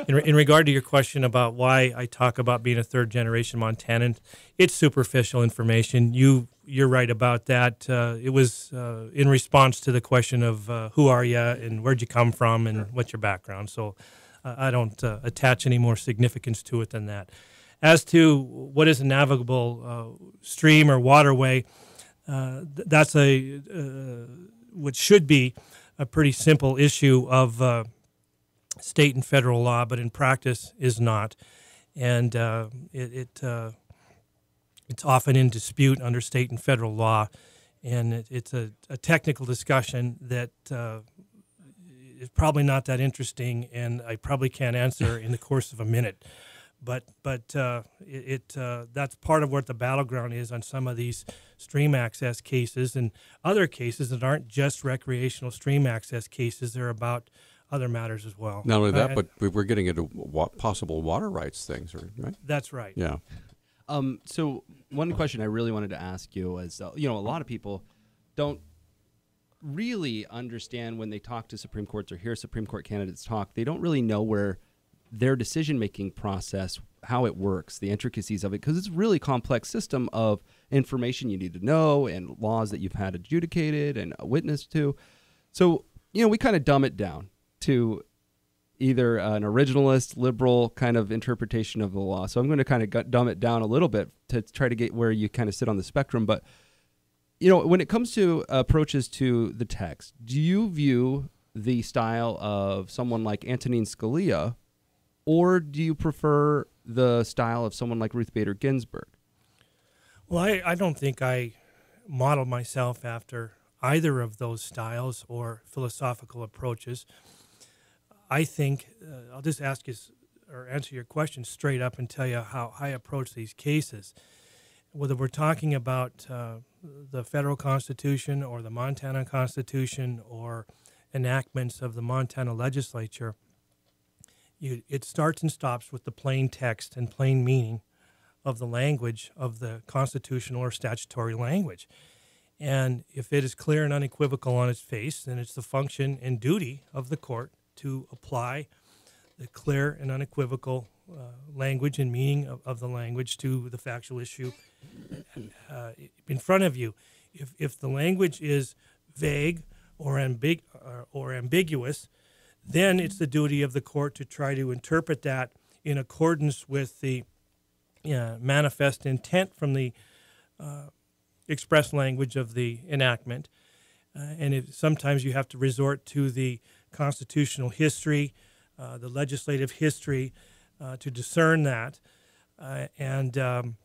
In, in regard to your question about why I talk about being a third generation Montanan, it's superficial information. You you're right about that. Uh, it was uh, in response to the question of uh, who are you and where'd you come from and what's your background. So uh, I don't uh, attach any more significance to it than that. As to what is a navigable uh, stream or waterway, uh, th- that's a uh, what should be a pretty simple issue of uh, state and federal law, but in practice is not, and uh, it, it uh, it's often in dispute under state and federal law, and it, it's a, a technical discussion that uh, is probably not that interesting, and I probably can't answer in the course of a minute. But but uh, it, it uh, that's part of what the battleground is on some of these stream access cases and other cases that aren't just recreational stream access cases. They're about other matters as well. Not only that, Uh, but we- we're getting into wa- possible water rights things, right? That's right. Yeah. Um, so one question I really wanted to ask you is, uh, you know, a lot of people don't really understand when they talk to Supreme Courts or hear Supreme Court candidates talk. They don't really know where their decision-making process, how it works, the intricacies of it, because it's a really complex system of information you need to know and laws that you've had adjudicated and witnessed to. So, you know, we kind of dumb it down to either an originalist, liberal kind of interpretation of the law. So I'm going to kind of dumb it down a little bit to try to get where you kind of sit on the spectrum. But you know, when it comes to approaches to the text, do you view the style of someone like Antonin Scalia, or do you prefer the style of someone like Ruth Bader Ginsburg? Well, I, I don't think I model myself after either of those styles or philosophical approaches. I think uh, I'll just ask you or answer your question straight up and tell you how I approach these cases. Whether we're talking about uh, the federal constitution or the Montana Constitution or enactments of the Montana legislature, you, it starts and stops with the plain text and plain meaning of the language of the constitutional or statutory language. And if it is clear and unequivocal on its face, then it's the function and duty of the court to apply the clear and unequivocal uh, language and meaning of, of the language to the factual issue uh, in front of you. If, if the language is vague or, ambig- or, or ambiguous, then it's the duty of the court to try to interpret that in accordance with the uh, manifest intent from the uh, express language of the enactment. Uh, and sometimes you have to resort to the constitutional history, uh, the legislative history, uh, to discern that. Uh, and um,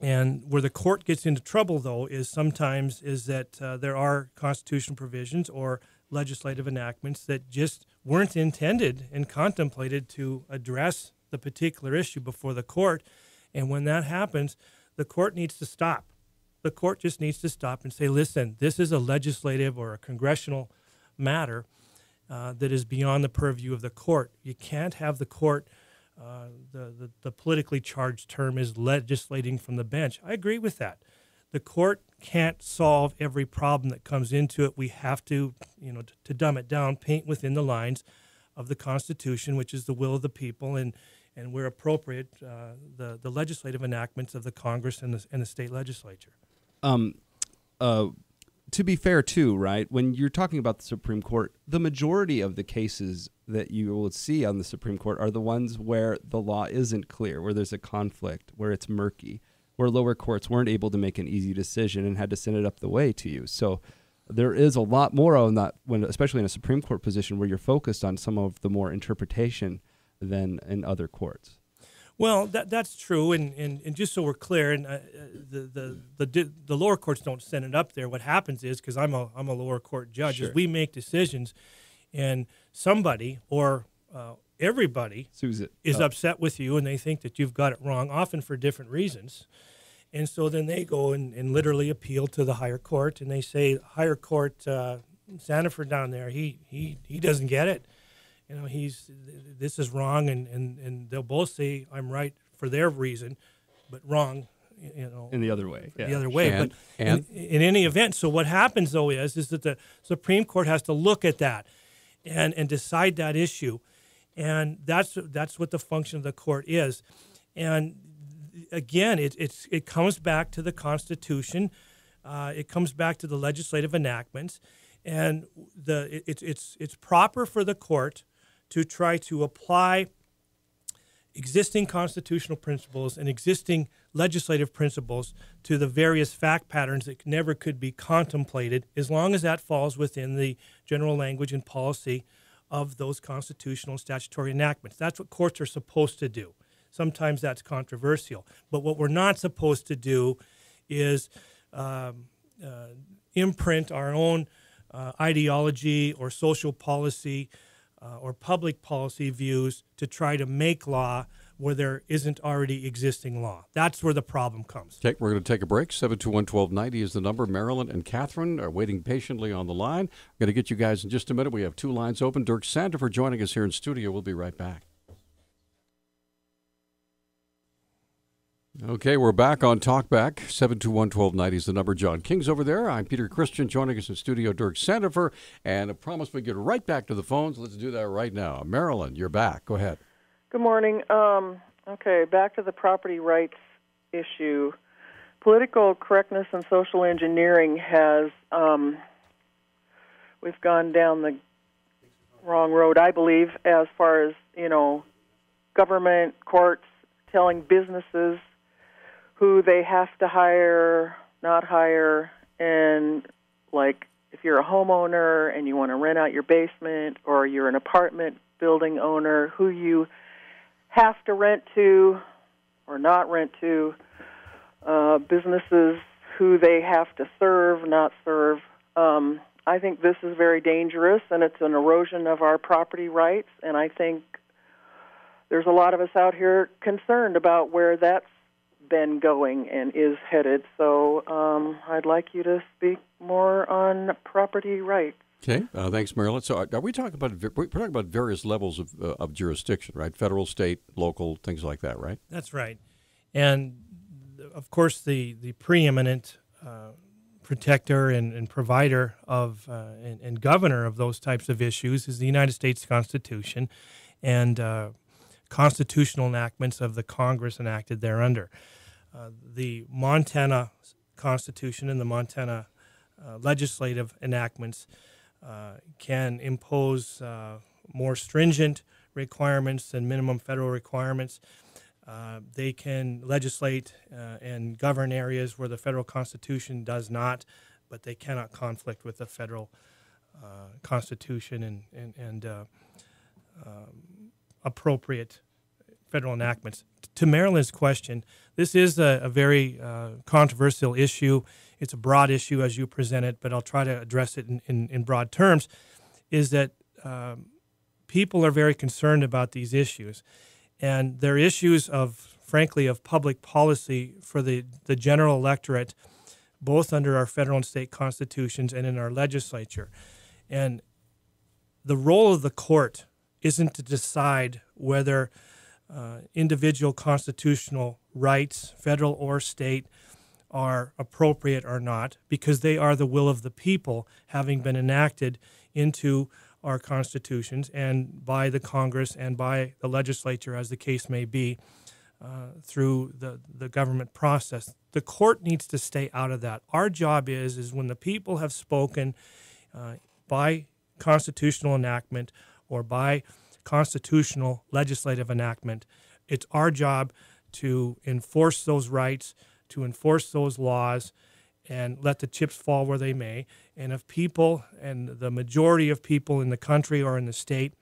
and where the court gets into trouble, though, is sometimes is that there are constitutional provisions or legislative enactments that just weren't intended and contemplated to address the particular issue before the court. And when that happens, the court needs to stop. The court just needs to stop and say, listen, this is a legislative or a congressional matter uh, that is beyond the purview of the court. You can't have the court, uh, the, the, the politically charged term is legislating from the bench. I agree with that. The court can't solve every problem that comes into it. We have to, you know, to, to dumb it down, paint within the lines of the Constitution, which is the will of the people, and and where appropriate, uh, the the legislative enactments of the Congress and the and the state legislature. Um, uh, to be fair, too, right? When you're talking about the Supreme Court, the majority of the cases that you will see on the Supreme Court are the ones where the law isn't clear, where there's a conflict, where it's murky, where lower courts weren't able to make an easy decision and had to send it up the way to you. So there is a lot more on that when especially in a Supreme Court position where you're focused on some of the more interpretation than in other courts. Well, that that's true, and, and, and just so we're clear, and uh, the, the the the lower courts don't send it up there. What happens is because I'm a I'm a lower court judge, Sure. is we make decisions, and somebody or uh, everybody Sues it is up. upset with you, and they think that you've got it wrong, often for different reasons, and so then they go and, and literally appeal to the higher court, and they say higher court uh, Sandefur down there, he he he doesn't get it. You know he's this is wrong and, and, and they'll both say i'm right for their reason but wrong you know In the other way, the other way. And- but and- in, in any event so what happens though is is that the supreme court has to look at that and and decide that issue and that's that's what the function of the court is. And again it it's it comes back to the constitution. Uh, it comes back to the legislative enactments. And the it, it's it's it's proper for the court to try to apply existing constitutional principles and existing legislative principles to the various fact patterns that never could be contemplated as long as that falls within the general language and policy of those constitutional and statutory enactments. That's what courts are supposed to do. Sometimes that's controversial. But what we're not supposed to do is um, uh, imprint our own uh, ideology or social policy uh, or public policy views to try to make law where there isn't already existing law. That's where the problem comes. Okay, we're going to take a break. 721 1290 is the number. Marilyn and Catherine are waiting patiently on the line. I'm going to get you guys in just a minute. We have two lines open. Dirk Sandefur joining us here in studio. We'll be right back. Okay, we're back on Talkback. 721 1290 is the number. John King's over there. I'm Peter Christian joining us in studio, Dirk Sandefur. And I promise we get right back to the phones. Let's do that right now. Marilyn, you're back. Go ahead. Good morning. Um, okay, back to the property rights issue. Political correctness and social engineering has, um, we've gone down the wrong road, I believe, as far as, you know, government, courts telling businesses who they have to hire, not hire, and like if you're a homeowner and you want to rent out your basement or you're an apartment building owner, who you have to rent to or not rent to, uh, businesses who they have to serve, not serve. Um, I think this is very dangerous and it's an erosion of our property rights, and I think there's a lot of us out here concerned about where that's been going and is headed. So um, I'd like you to speak more on property rights. Okay, uh, thanks, Marilyn. So, are, are we talking about we're talking about various levels of uh, of jurisdiction, right? Federal, state, local, things like that, right? That's right. And of course, the, the preeminent uh, protector and, and provider of uh, and, and governor of those types of issues is the United States Constitution and uh, constitutional enactments of the Congress enacted thereunder. Uh, the Montana Constitution and the Montana uh, legislative enactments uh, can impose uh, more stringent requirements than minimum federal requirements. Uh, they can legislate uh, and govern areas where the federal constitution does not, but they cannot conflict with the federal uh, constitution and and, and uh, um, appropriate federal enactments. To Marilyn's question, this is a, a very uh, controversial issue. It's a broad issue as you present it, but I'll try to address it in, in, in broad terms. Is that um, people are very concerned about these issues, and they're issues of, frankly, of public policy for the, the general electorate, both under our federal and state constitutions and in our legislature. And the role of the court isn't to decide whether uh, individual constitutional rights, federal or state, are appropriate or not, because they are the will of the people having been enacted into our constitutions and by the Congress and by the legislature, as the case may be, uh, through the, the government process. The court needs to stay out of that. Our job is is when the people have spoken uh, by constitutional enactment or by constitutional legislative enactment, it's our job to enforce those rights, to enforce those laws, and let the chips fall where they may. And if people and the majority of people in the country or in the state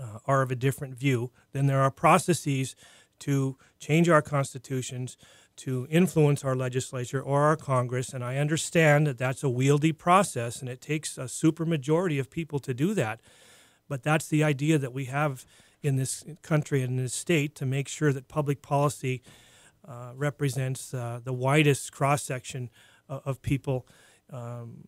uh, are of a different view, then there are processes to change our constitutions, to influence our legislature or our Congress. And I understand that that's a wieldy process and it takes a supermajority of people to do that. But that's the idea that we have in this country and in this state to make sure that public policy represents uh, the widest cross section of, of people um,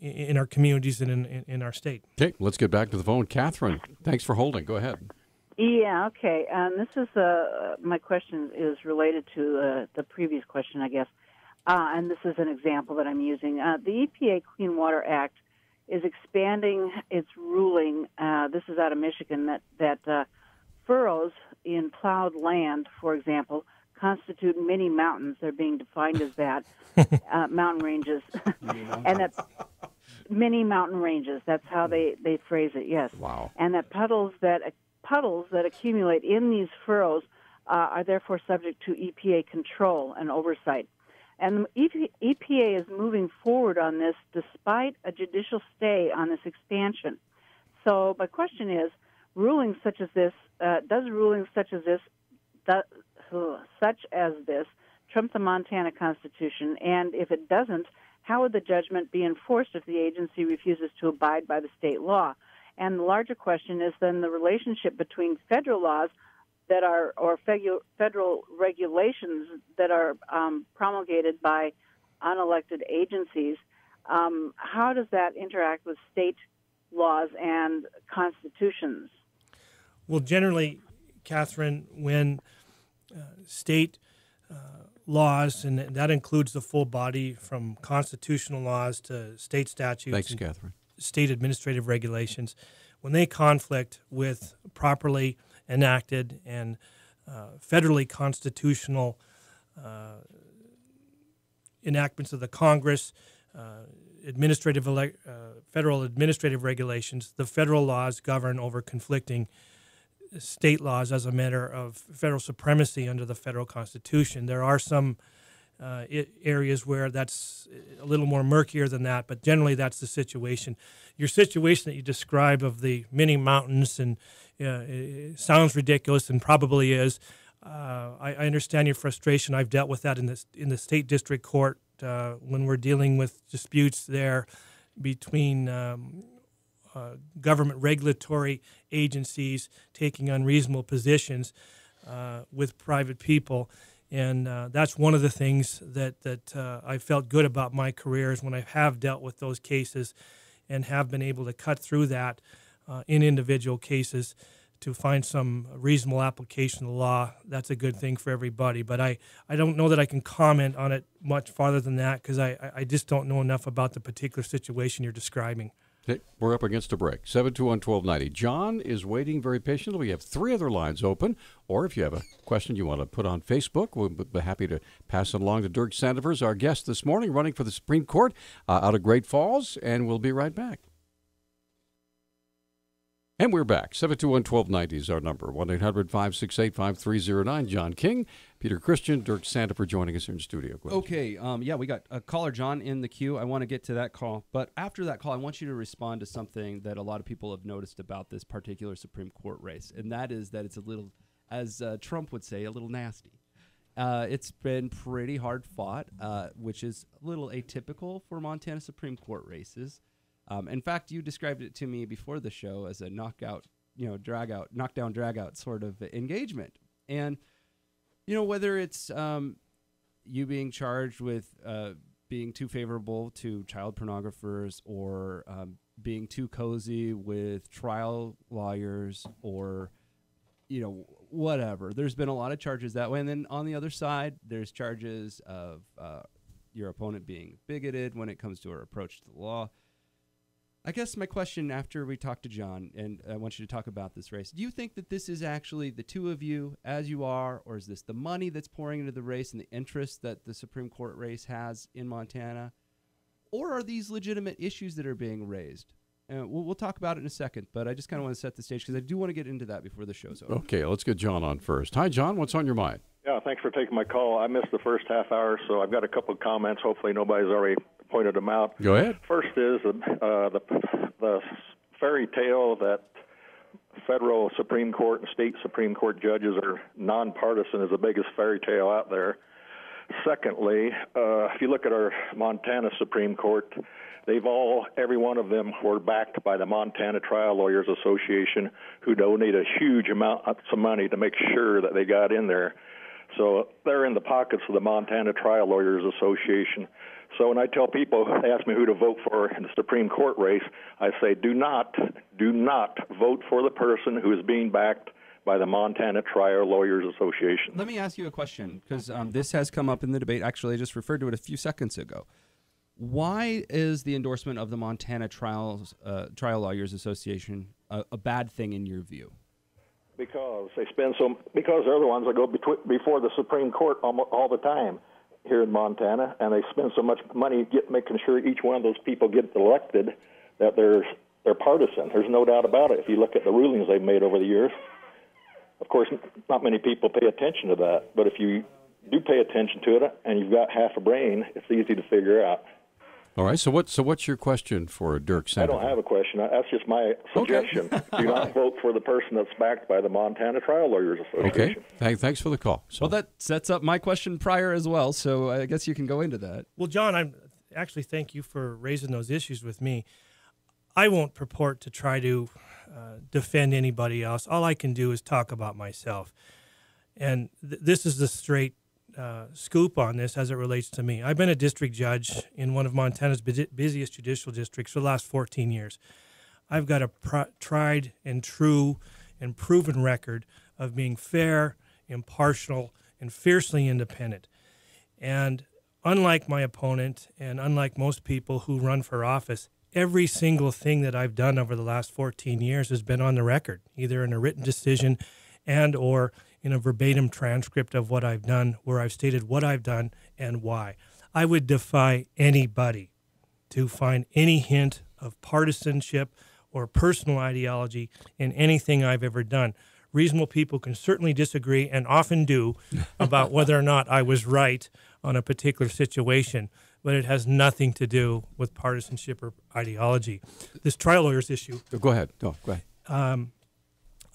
in, in our communities and in, in, in our state. Okay, let's get back to the phone. Catherine, thanks for holding. Go ahead. Yeah, okay. Um, this is uh, my question is related to uh, the previous question, I guess. Uh, and this is an example that I'm using. Uh, the EPA Clean Water Act is expanding its ruling. Uh, this is out of Michigan that that uh, furrows in plowed land, for example, constitute mini mountains. They're being defined as that mountain ranges, and that mini mountain ranges. That's how they they phrase it. Yes. Wow. And that puddles that puddles that accumulate in these furrows uh, are therefore subject to EPA control and oversight. And the EPA is moving forward on this despite a judicial stay on this expansion. So my question is, rulings such as this, uh, does rulings such as this, that, uh, such as this, trump the Montana Constitution? And if it doesn't, how would the judgment be enforced if the agency refuses to abide by the state law? And the larger question is then the relationship between federal laws that are or federal regulations that are um, promulgated by unelected agencies. Um, how does that interact with state laws and constitutions? Well, generally, Catherine, when state uh, laws, and that includes the full body from constitutional laws to state statutes. Thanks, Catherine state administrative regulations, when they conflict with properly enacted and uh, federally constitutional uh, enactments of the Congress, uh, administrative ele- uh, federal administrative regulations, the federal laws govern over conflicting state laws as a matter of federal supremacy under the federal Constitution. There are some uh, areas where that's a little more murkier than that, but generally that's the situation. Your situation that you describe of the many mountains and uh, sounds ridiculous and probably is. Uh, I, I, understand your frustration. I've dealt with that in the in the state district court uh, when we're dealing with disputes there between um, uh, government regulatory agencies taking unreasonable positions uh, with private people and uh, that's one of the things that that uh, I felt good about my career is when I have dealt with those cases, and have been able to cut through that uh, in individual cases to find some reasonable application of the law. That's a good thing for everybody. But I, I don't know that I can comment on it much farther than that because I, I just don't know enough about the particular situation you're describing. We're up against a break. 721 1290. John is waiting very patiently. We have three other lines open. Or if you have a question you want to put on Facebook, we'll be happy to pass it along to Dirk Sandefers, our guest this morning, running for the Supreme Court uh, out of Great Falls. And we'll be right back. And we're back. 721 1290 is our number. 1 800 568 5309. John King, Peter Christian, Dirk Sandefur joining us here in studio. Okay. Um, yeah, we got a caller, John, in the queue. I want to get to that call. But after that call, I want you to respond to something that a lot of people have noticed about this particular Supreme Court race. And that is that it's a little, as uh, Trump would say, a little nasty. Uh, it's been pretty hard fought, uh, which is a little atypical for Montana Supreme Court races. Um, in fact, you described it to me before the show as a knockout, you know, drag out, knockdown, drag out sort of engagement. And, you know, whether it's um, you being charged with uh, being too favorable to child pornographers or um, being too cozy with trial lawyers or, you know, whatever. There's been a lot of charges that way. And then on the other side, there's charges of uh, your opponent being bigoted when it comes to her approach to the law I guess my question after we talk to John, and I want you to talk about this race. Do you think that this is actually the two of you as you are, or is this the money that's pouring into the race and the interest that the Supreme Court race has in Montana? Or are these legitimate issues that are being raised? Uh, we'll, we'll talk about it in a second, but I just kind of want to set the stage because I do want to get into that before the show's over. Okay, let's get John on first. Hi, John. What's on your mind? Yeah, thanks for taking my call. I missed the first half hour, so I've got a couple of comments. Hopefully, nobody's already pointed them out. Go ahead. First is uh, the the fairy tale that federal Supreme Court and state Supreme Court judges are nonpartisan is the biggest fairy tale out there. Secondly, uh, if you look at our Montana Supreme Court, they've all, every one of them, were backed by the Montana Trial Lawyers Association, who donated a huge amount of money to make sure that they got in there. So they're in the pockets of the Montana Trial Lawyers Association. So when I tell people, they ask me who to vote for in the Supreme Court race, I say, do not, do not vote for the person who is being backed by the Montana Trial Lawyers Association. Let me ask you a question because um, this has come up in the debate. Actually, I just referred to it a few seconds ago. Why is the endorsement of the Montana Trials uh, Trial Lawyers Association a, a bad thing in your view? Because they spend so because they're the ones that go before the Supreme Court all, all the time here in Montana, and they spend so much money get, making sure each one of those people get elected that they're they're partisan. There's no doubt about it. If you look at the rulings they've made over the years, of course, not many people pay attention to that. But if you do pay attention to it and you've got half a brain, it's easy to figure out. All right. So what? So what's your question for Dirk I don't have a question. That's just my suggestion. do not vote for the person that's backed by the Montana Trial Lawyers Association. Okay. Thank, thanks for the call. Well, that sets up my question prior as well. So I guess you can go into that. Well, John, I'm actually thank you for raising those issues with me. I won't purport to try to uh, defend anybody else. All I can do is talk about myself. And th- this is the straight uh, scoop on this as it relates to me. I've been a district judge in one of Montana's busiest judicial districts for the last 14 years. I've got a tried and true and proven record of being fair, impartial, and fiercely independent. And unlike my opponent, and unlike most people who run for office, every single thing that I've done over the last 14 years has been on the record, either in a written decision and or in a verbatim transcript of what I've done where I've stated what I've done and why. I would defy anybody to find any hint of partisanship or personal ideology in anything I've ever done. Reasonable people can certainly disagree and often do about whether or not I was right on a particular situation, but it has nothing to do with partisanship or ideology. This trial lawyers issue. Go ahead. No, go ahead. Um,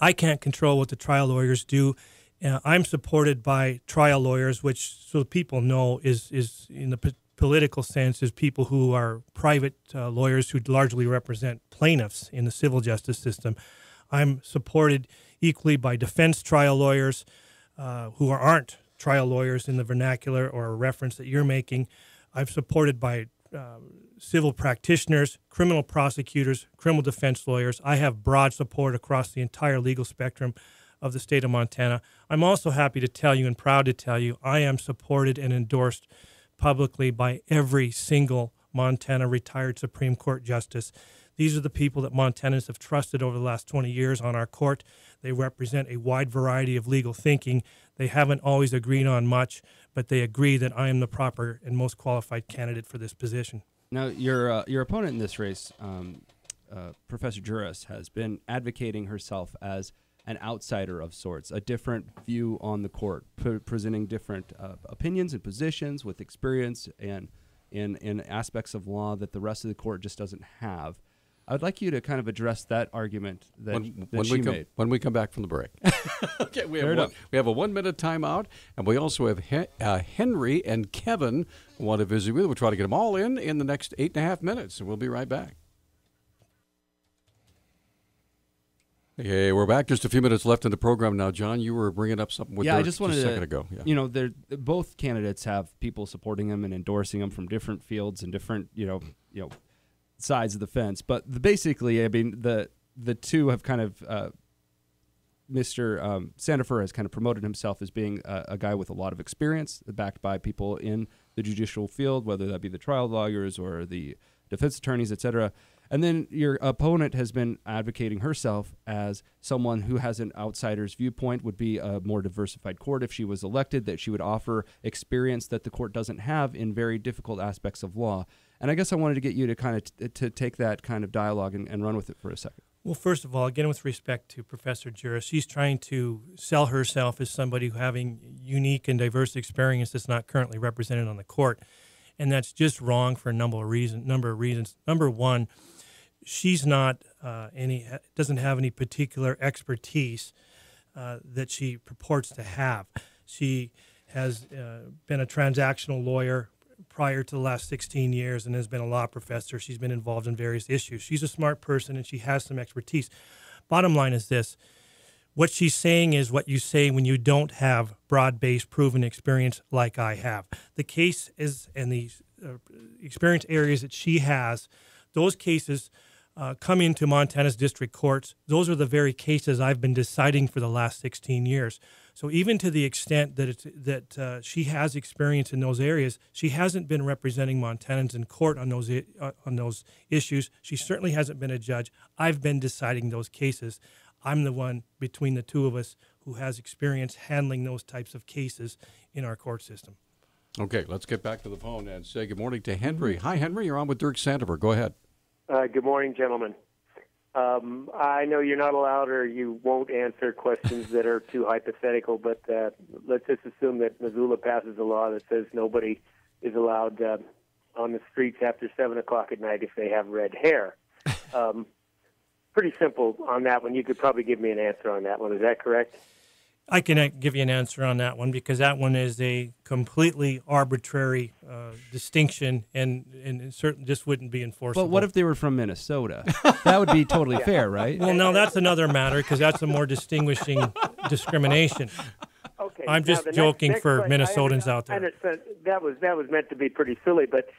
I can't control what the trial lawyers do. Uh, I'm supported by trial lawyers, which so people know is is in the political sense is people who are private uh, lawyers who largely represent plaintiffs in the civil justice system. I'm supported equally by defense trial lawyers uh, who are, aren't trial lawyers in the vernacular or reference that you're making. I'm supported by um, civil practitioners, criminal prosecutors, criminal defense lawyers. I have broad support across the entire legal spectrum of the state of Montana. I'm also happy to tell you and proud to tell you I am supported and endorsed publicly by every single Montana retired Supreme Court justice. These are the people that Montanans have trusted over the last 20 years on our court. They represent a wide variety of legal thinking. They haven't always agreed on much, but they agree that I am the proper and most qualified candidate for this position. Now, your uh, your opponent in this race, um, uh, Professor Juras, has been advocating herself as an outsider of sorts, a different view on the court, pre- presenting different uh, opinions and positions with experience and in in aspects of law that the rest of the court just doesn't have. I would like you to kind of address that argument that, when, that when she we come, made. when we come back from the break. okay, we have, one, we have a one minute timeout, and we also have Hen- uh, Henry and Kevin want to visit with. We'll try to get them all in in the next eight and a half minutes, and we'll be right back. Okay, we're back. Just a few minutes left in the program now. John, you were bringing up something with yeah, I just wanted a to, second ago. Yeah. You know, they're both candidates have people supporting them and endorsing them from different fields and different, you know, you know, sides of the fence. But the, basically, I mean, the the two have kind of. Uh, Mr. Um, Sandefur has kind of promoted himself as being a, a guy with a lot of experience, backed by people in the judicial field, whether that be the trial lawyers or the defense attorneys, et cetera. And then your opponent has been advocating herself as someone who has an outsider's viewpoint, would be a more diversified court if she was elected, that she would offer experience that the court doesn't have in very difficult aspects of law. And I guess I wanted to get you to kind of t- to take that kind of dialogue and, and run with it for a second. Well, first of all, again, with respect to Professor Juras, she's trying to sell herself as somebody having unique and diverse experience that's not currently represented on the court, and that's just wrong for a number of reasons. Number of reasons. Number one, she's not uh, any doesn't have any particular expertise uh, that she purports to have. She has uh, been a transactional lawyer prior to the last 16 years and has been a law professor. She's been involved in various issues. She's a smart person and she has some expertise. Bottom line is this what she's saying is what you say when you don't have broad based proven experience like I have. The case is, and the uh, experience areas that she has, those cases uh, come into Montana's district courts. Those are the very cases I've been deciding for the last 16 years. So even to the extent that it's, that uh, she has experience in those areas, she hasn't been representing Montanans in court on those uh, on those issues. She certainly hasn't been a judge. I've been deciding those cases. I'm the one between the two of us who has experience handling those types of cases in our court system. Okay, let's get back to the phone and say good morning to Henry. Hi, Henry. You're on with Dirk Sandefur. Go ahead. Uh, good morning, gentlemen. Um, I know you're not allowed or you won't answer questions that are too hypothetical, but uh, let's just assume that Missoula passes a law that says nobody is allowed uh, on the streets after 7 o'clock at night if they have red hair. Um, pretty simple on that one. You could probably give me an answer on that one. Is that correct? I can uh, give you an answer on that one because that one is a completely arbitrary uh, distinction, and and it certainly just wouldn't be enforceable. But what if they were from Minnesota? that would be totally Yeah. fair, right? Well, no, that's another matter because that's a more distinguishing discrimination. Okay. I'm just the next- joking next for question- Minnesotans out there. I that was that was meant to be pretty silly, but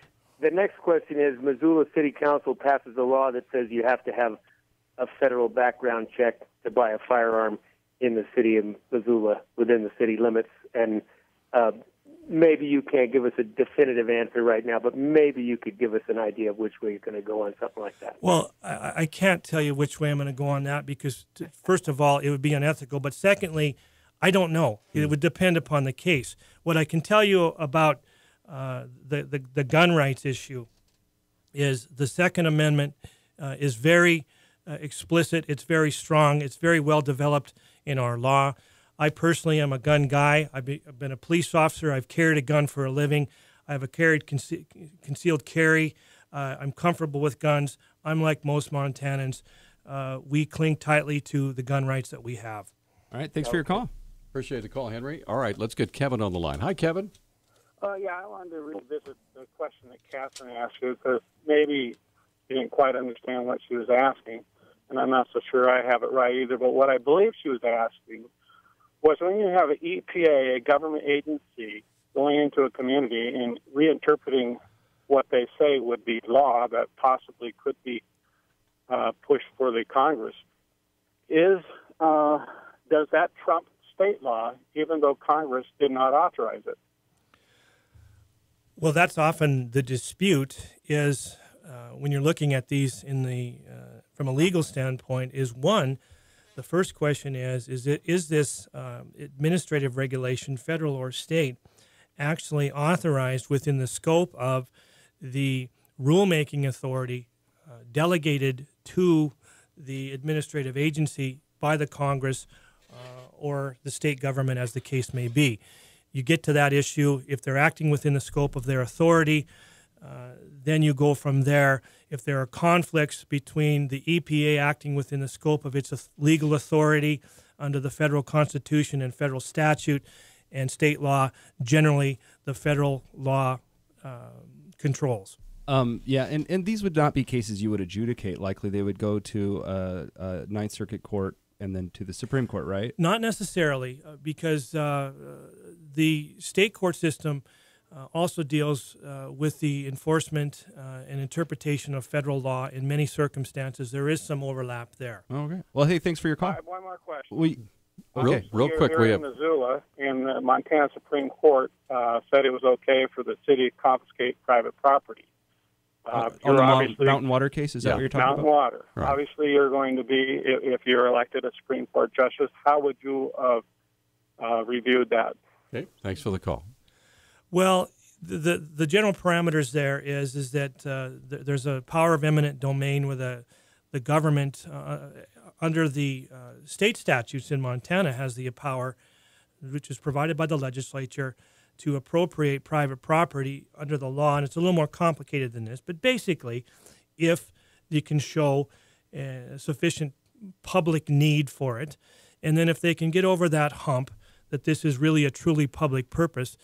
the next question is: Missoula City Council passes a law that says you have to have a federal background check to buy a firearm in the city of Missoula within the city limits, and uh, maybe you can't give us a definitive answer right now, but maybe you could give us an idea of which way you're going to go on something like that. Well, I, I can't tell you which way I'm going to go on that because, t- first of all, it would be unethical. But secondly, I don't know. It would depend upon the case. What I can tell you about uh, the, the the gun rights issue is the Second Amendment uh, is very uh, explicit. It's very strong. It's very well developed in our law. I personally am a gun guy. I've been a police officer. I've carried a gun for a living. I have a carried conce- concealed carry. Uh, I'm comfortable with guns. I'm like most Montanans. Uh, we cling tightly to the gun rights that we have. All right. Thanks for your call. Appreciate the call, Henry. All right, let's get Kevin on the line. Hi, Kevin. Uh, yeah, I wanted to revisit the question that Catherine asked you because maybe you didn't quite understand what she was asking, and I'm not so sure I have it right either. But what I believe she was asking was when you have an EPA, a government agency, going into a community and reinterpreting what they say would be law that possibly could be uh, pushed for the Congress, is uh, does that trump state law, even though Congress did not authorize it? Well, that's often the dispute. Is uh, when you're looking at these in the uh, from a legal standpoint, is one. The first question is: Is it is this um, administrative regulation, federal or state, actually authorized within the scope of the rulemaking authority uh, delegated to the administrative agency by the Congress uh, or the state government, as the case may be? You get to that issue if they're acting within the scope of their authority. Uh, then you go from there. If there are conflicts between the EPA acting within the scope of its legal authority under the federal constitution and federal statute and state law, generally the federal law uh, controls. Um, yeah, and, and these would not be cases you would adjudicate. Likely, they would go to a, a Ninth Circuit court and then to the Supreme Court, right? Not necessarily, uh, because uh, the state court system uh, also deals uh, with the enforcement uh, and interpretation of federal law in many circumstances. There is some overlap there. Okay. Well, hey, thanks for your call. I have one more question. We, okay. real Here- quick, here we in have Missoula, and the Montana Supreme Court uh, said it was okay for the city to confiscate private property. Uh, on you're the Mount- obviously Mountain Water case, is that what you're talking Mountain about? Water. Right. Obviously, you're going to be if, if you're elected a Supreme Court justice. How would you have uh, reviewed that? Okay, thanks for the call. Well, the, the the general parameters there is is that uh, th- there's a power of eminent domain with a the government uh, under the uh, state statutes in Montana has the power, which is provided by the legislature, to appropriate private property under the law, and it's a little more complicated than this. But basically, if you can show uh, sufficient public need for it, and then if they can get over that hump that this is really a truly public purpose,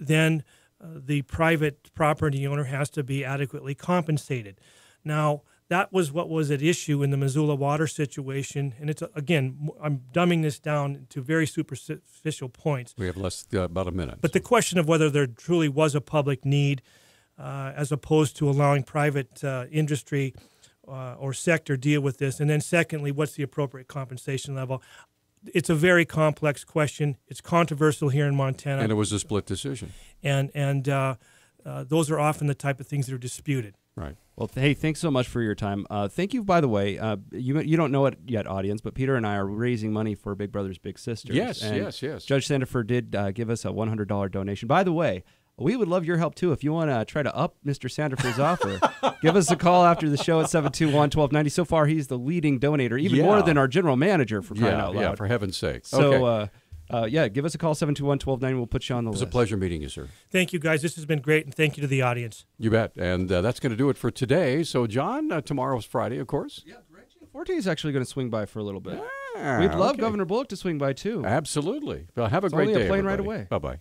then uh, the private property owner has to be adequately compensated. Now, that was what was at issue in the Missoula water situation, and it's again, I'm dumbing this down to very superficial points. We have less uh, about a minute. But the question of whether there truly was a public need, uh, as opposed to allowing private uh, industry uh, or sector deal with this, and then secondly, what's the appropriate compensation level? It's a very complex question. It's controversial here in Montana, and it was a split decision. and and uh, uh, those are often the type of things that are disputed. Right. Well, th- hey, thanks so much for your time. Uh, thank you, by the way. Uh, you you don't know it yet, audience, but Peter and I are raising money for Big Brothers Big Sisters. Yes, And yes, yes. Judge Sandefur did uh, give us a one hundred dollar donation. By the way. We would love your help too. If you want to try to up Mr. Sandefur's offer, give us a call after the show at 721 1290. So far, he's the leading donator, even Yeah. more than our general manager for crying Yeah, out yeah, for heaven's sake. So, Okay. uh, uh, yeah, give us a call 721 1290. We'll put you on the It was list. a pleasure meeting you, sir. Thank you, guys. This has been great, and thank you to the audience. You bet. And uh, that's going to do it for today. So, John, uh, tomorrow's Friday, of course. Yeah, Forte is actually going to swing by for a little bit. Ah, We'd love okay. Governor Bullock to swing by too. Absolutely. Well, have a It's great only a day. plane right away. Bye bye.